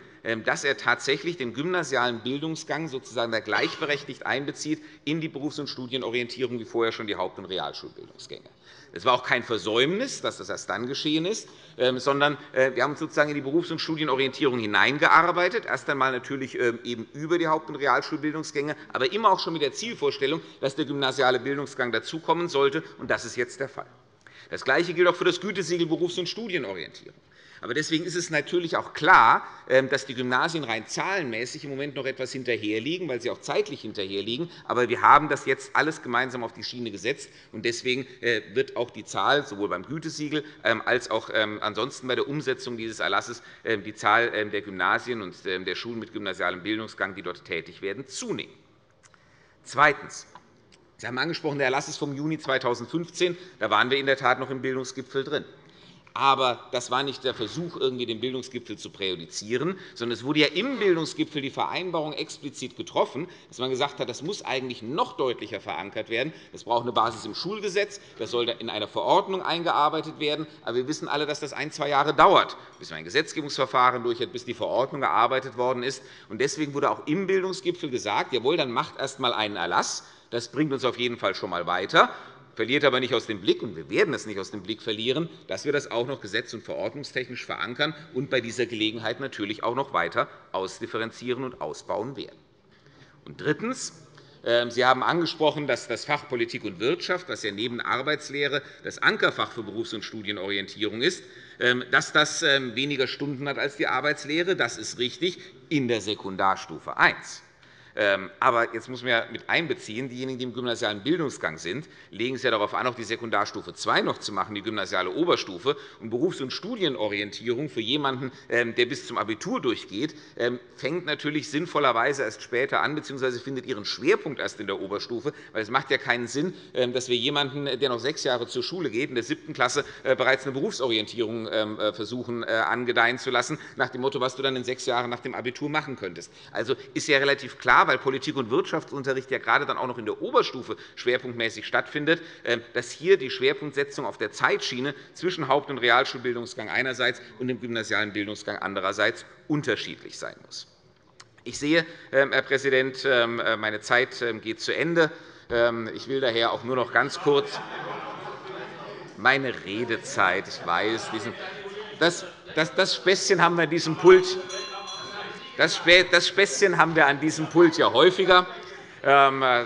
Speaker 7: dass er tatsächlich den gymnasialen Bildungsgang sozusagen gleichberechtigt einbezieht in die Berufs- und Studienorientierung, wie vorher schon die Haupt- und Realschulbildungsgänge. Es war auch kein Versäumnis, dass das erst dann geschehen ist, ähm, sondern äh, wir haben uns sozusagen in die Berufs- und Studienorientierung hineingearbeitet, erst einmal natürlich ähm, eben über die Haupt- und Realschulbildungsgänge, aber immer auch schon mit der Zielvorstellung, dass der gymnasiale Bildungsgang dazukommen sollte. Und das ist jetzt der Fall. Das Gleiche gilt auch für das Gütesiegel Berufs- und Studienorientierung. Aber deswegen ist es natürlich auch klar, ähm, dass die Gymnasien rein zahlenmäßig im Moment noch etwas hinterherliegen, weil sie auch zeitlich hinterherliegen. Aber wir haben das jetzt alles gemeinsam auf die Schiene gesetzt. und Deswegen äh, wird auch die Zahl sowohl beim Gütesiegel ähm, als auch ähm, ansonsten bei der Umsetzung dieses Erlasses die Zahl der Gymnasien und der Schulen mit gymnasialem Bildungsgang, die dort tätig werden, zunehmen. Zweitens. Sie haben angesprochen, der Erlass ist vom Juni 2015. Da waren wir in der Tat noch im Bildungsgipfel drin. Aber das war nicht der Versuch, irgendwie den Bildungsgipfel zu präjudizieren, sondern es wurde ja im Bildungsgipfel die Vereinbarung explizit getroffen, dass man gesagt hat, das muss eigentlich noch deutlicher verankert werden. Das braucht eine Basis im Schulgesetz, das soll in einer Verordnung eingearbeitet werden. Aber wir wissen alle, dass das ein, zwei Jahre dauert, bis man ein Gesetzgebungsverfahren durch hat, bis die Verordnung erarbeitet worden ist. Deswegen wurde auch im Bildungsgipfel gesagt, jawohl, dann macht erst einmal einen Erlass. Das bringt uns auf jeden Fall schon einmal weiter. Verliert aber nicht aus dem Blick, und wir werden es nicht aus dem Blick verlieren, dass wir das auch noch gesetz- und verordnungstechnisch verankern und bei dieser Gelegenheit natürlich auch noch weiter ausdifferenzieren und ausbauen werden. Und drittens. Ähm, Sie haben angesprochen, dass das Fach Politik und Wirtschaft, das ja neben Arbeitslehre das Ankerfach für Berufs- und Studienorientierung ist, ähm, dass das ähm, weniger Stunden hat als die Arbeitslehre. Das ist richtig in der Sekundarstufe I. Ähm, aber jetzt muss man ja mit einbeziehen, diejenigen, die im gymnasialen Bildungsgang sind, legen es ja darauf an, auch die Sekundarstufe II noch zu machen, die gymnasiale Oberstufe. Und Berufs- und Studienorientierung für jemanden, ähm, der bis zum Abitur durchgeht, ähm, fängt natürlich sinnvollerweise erst später an, bzw. findet ihren Schwerpunkt erst in der Oberstufe. Weil es macht ja keinen Sinn, dass wir jemanden, der noch sechs Jahre zur Schule geht, in der siebten Klasse äh, bereits eine Berufsorientierung äh, versuchen äh, angedeihen zu lassen, nach dem Motto, was du dann in sechs Jahren nach dem Abitur machen könntest. Also ist ja relativ klar, weil Politik- und Wirtschaftsunterricht ja gerade dann auch noch in der Oberstufe schwerpunktmäßig stattfindet, äh, dass hier die Schwerpunktsetzung auf der Zeitschiene zwischen Haupt- und Realschulbildungsgang einerseits und dem gymnasialen Bildungsgang andererseits unterschiedlich sein muss. Ich sehe, ähm, Herr Präsident, ähm, äh, meine Zeit ähm, geht zu Ende. Ich will daher auch nur noch ganz kurz meine Redezeit, ich weiß, das, das, Späßchen haben wir in diesem Pult das Späßchen haben wir an diesem Pult ja häufiger. Ähm, äh,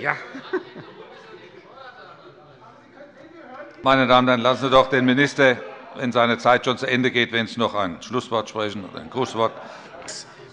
Speaker 1: ja. Meine Damen und Herren, lassen Sie doch den Minister, wenn seine Zeit schon zu Ende geht, wenn es noch ein Schlusswort sprechen oder ein Grußwort.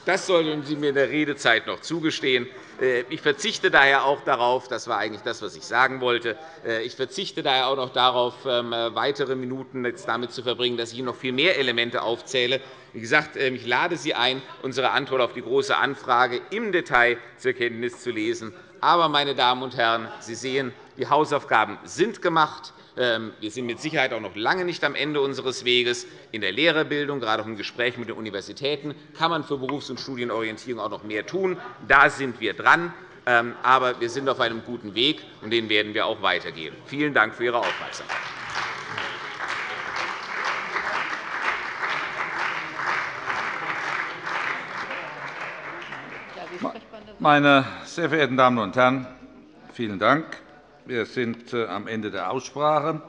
Speaker 7: Das sollten Sie mir in der Redezeit noch zugestehen. Äh, ich verzichte daher auch darauf, das war eigentlich das, was ich sagen wollte, äh, ich verzichte daher auch noch darauf, ähm, äh, weitere Minuten jetzt damit zu verbringen, dass ich Ihnen noch viel mehr Elemente aufzähle. Wie gesagt, ähm, ich lade Sie ein, unsere Antwort auf die Große Anfrage im Detail zur Kenntnis zu lesen. Aber, meine Damen und Herren, Sie sehen, die Hausaufgaben sind gemacht. Ähm, wir sind mit Sicherheit auch noch lange nicht am Ende unseres Weges. In der Lehrerbildung, gerade auch im Gespräch mit den Universitäten, kann man für Berufs- und Studienorientierung auch noch mehr tun. Da sind wir dran. Ähm, aber wir sind auf einem guten Weg, und den werden wir auch weitergehen. Vielen Dank für Ihre Aufmerksamkeit.
Speaker 1: Meine sehr verehrten Damen und Herren, vielen Dank. Wir sind äh, am Ende der Aussprache.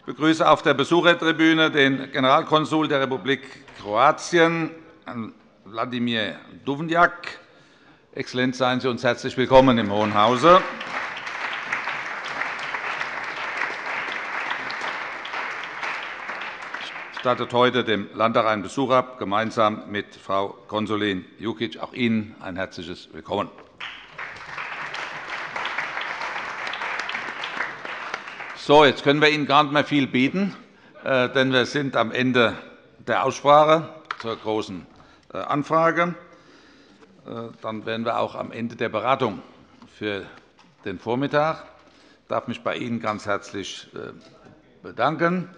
Speaker 1: Ich begrüße auf der Besuchertribüne den Generalkonsul der Republik Kroatien, Wladimir Duvnjak. Exzellenz, seien Sie uns herzlich willkommen im Hohen Hause. stattet heute dem Landtag einen Besuch ab, gemeinsam mit Frau Konsulin Jukic. Auch Ihnen ein herzliches Willkommen. So, jetzt können wir Ihnen gar nicht mehr viel bieten, äh, denn wir sind am Ende der Aussprache zur Großen äh, Anfrage. Äh, dann wären wir auch am Ende der Beratung für den Vormittag. Ich darf mich bei Ihnen ganz herzlich bedanken.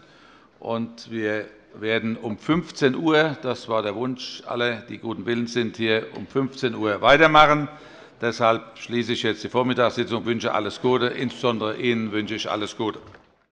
Speaker 1: Und wir werden um 15 Uhr, das war der Wunsch aller, die guten Willens sind, hier um 15 Uhr weitermachen. Deshalb schließe ich jetzt die Vormittagssitzung und wünsche alles Gute. Insbesondere Ihnen wünsche ich alles Gute.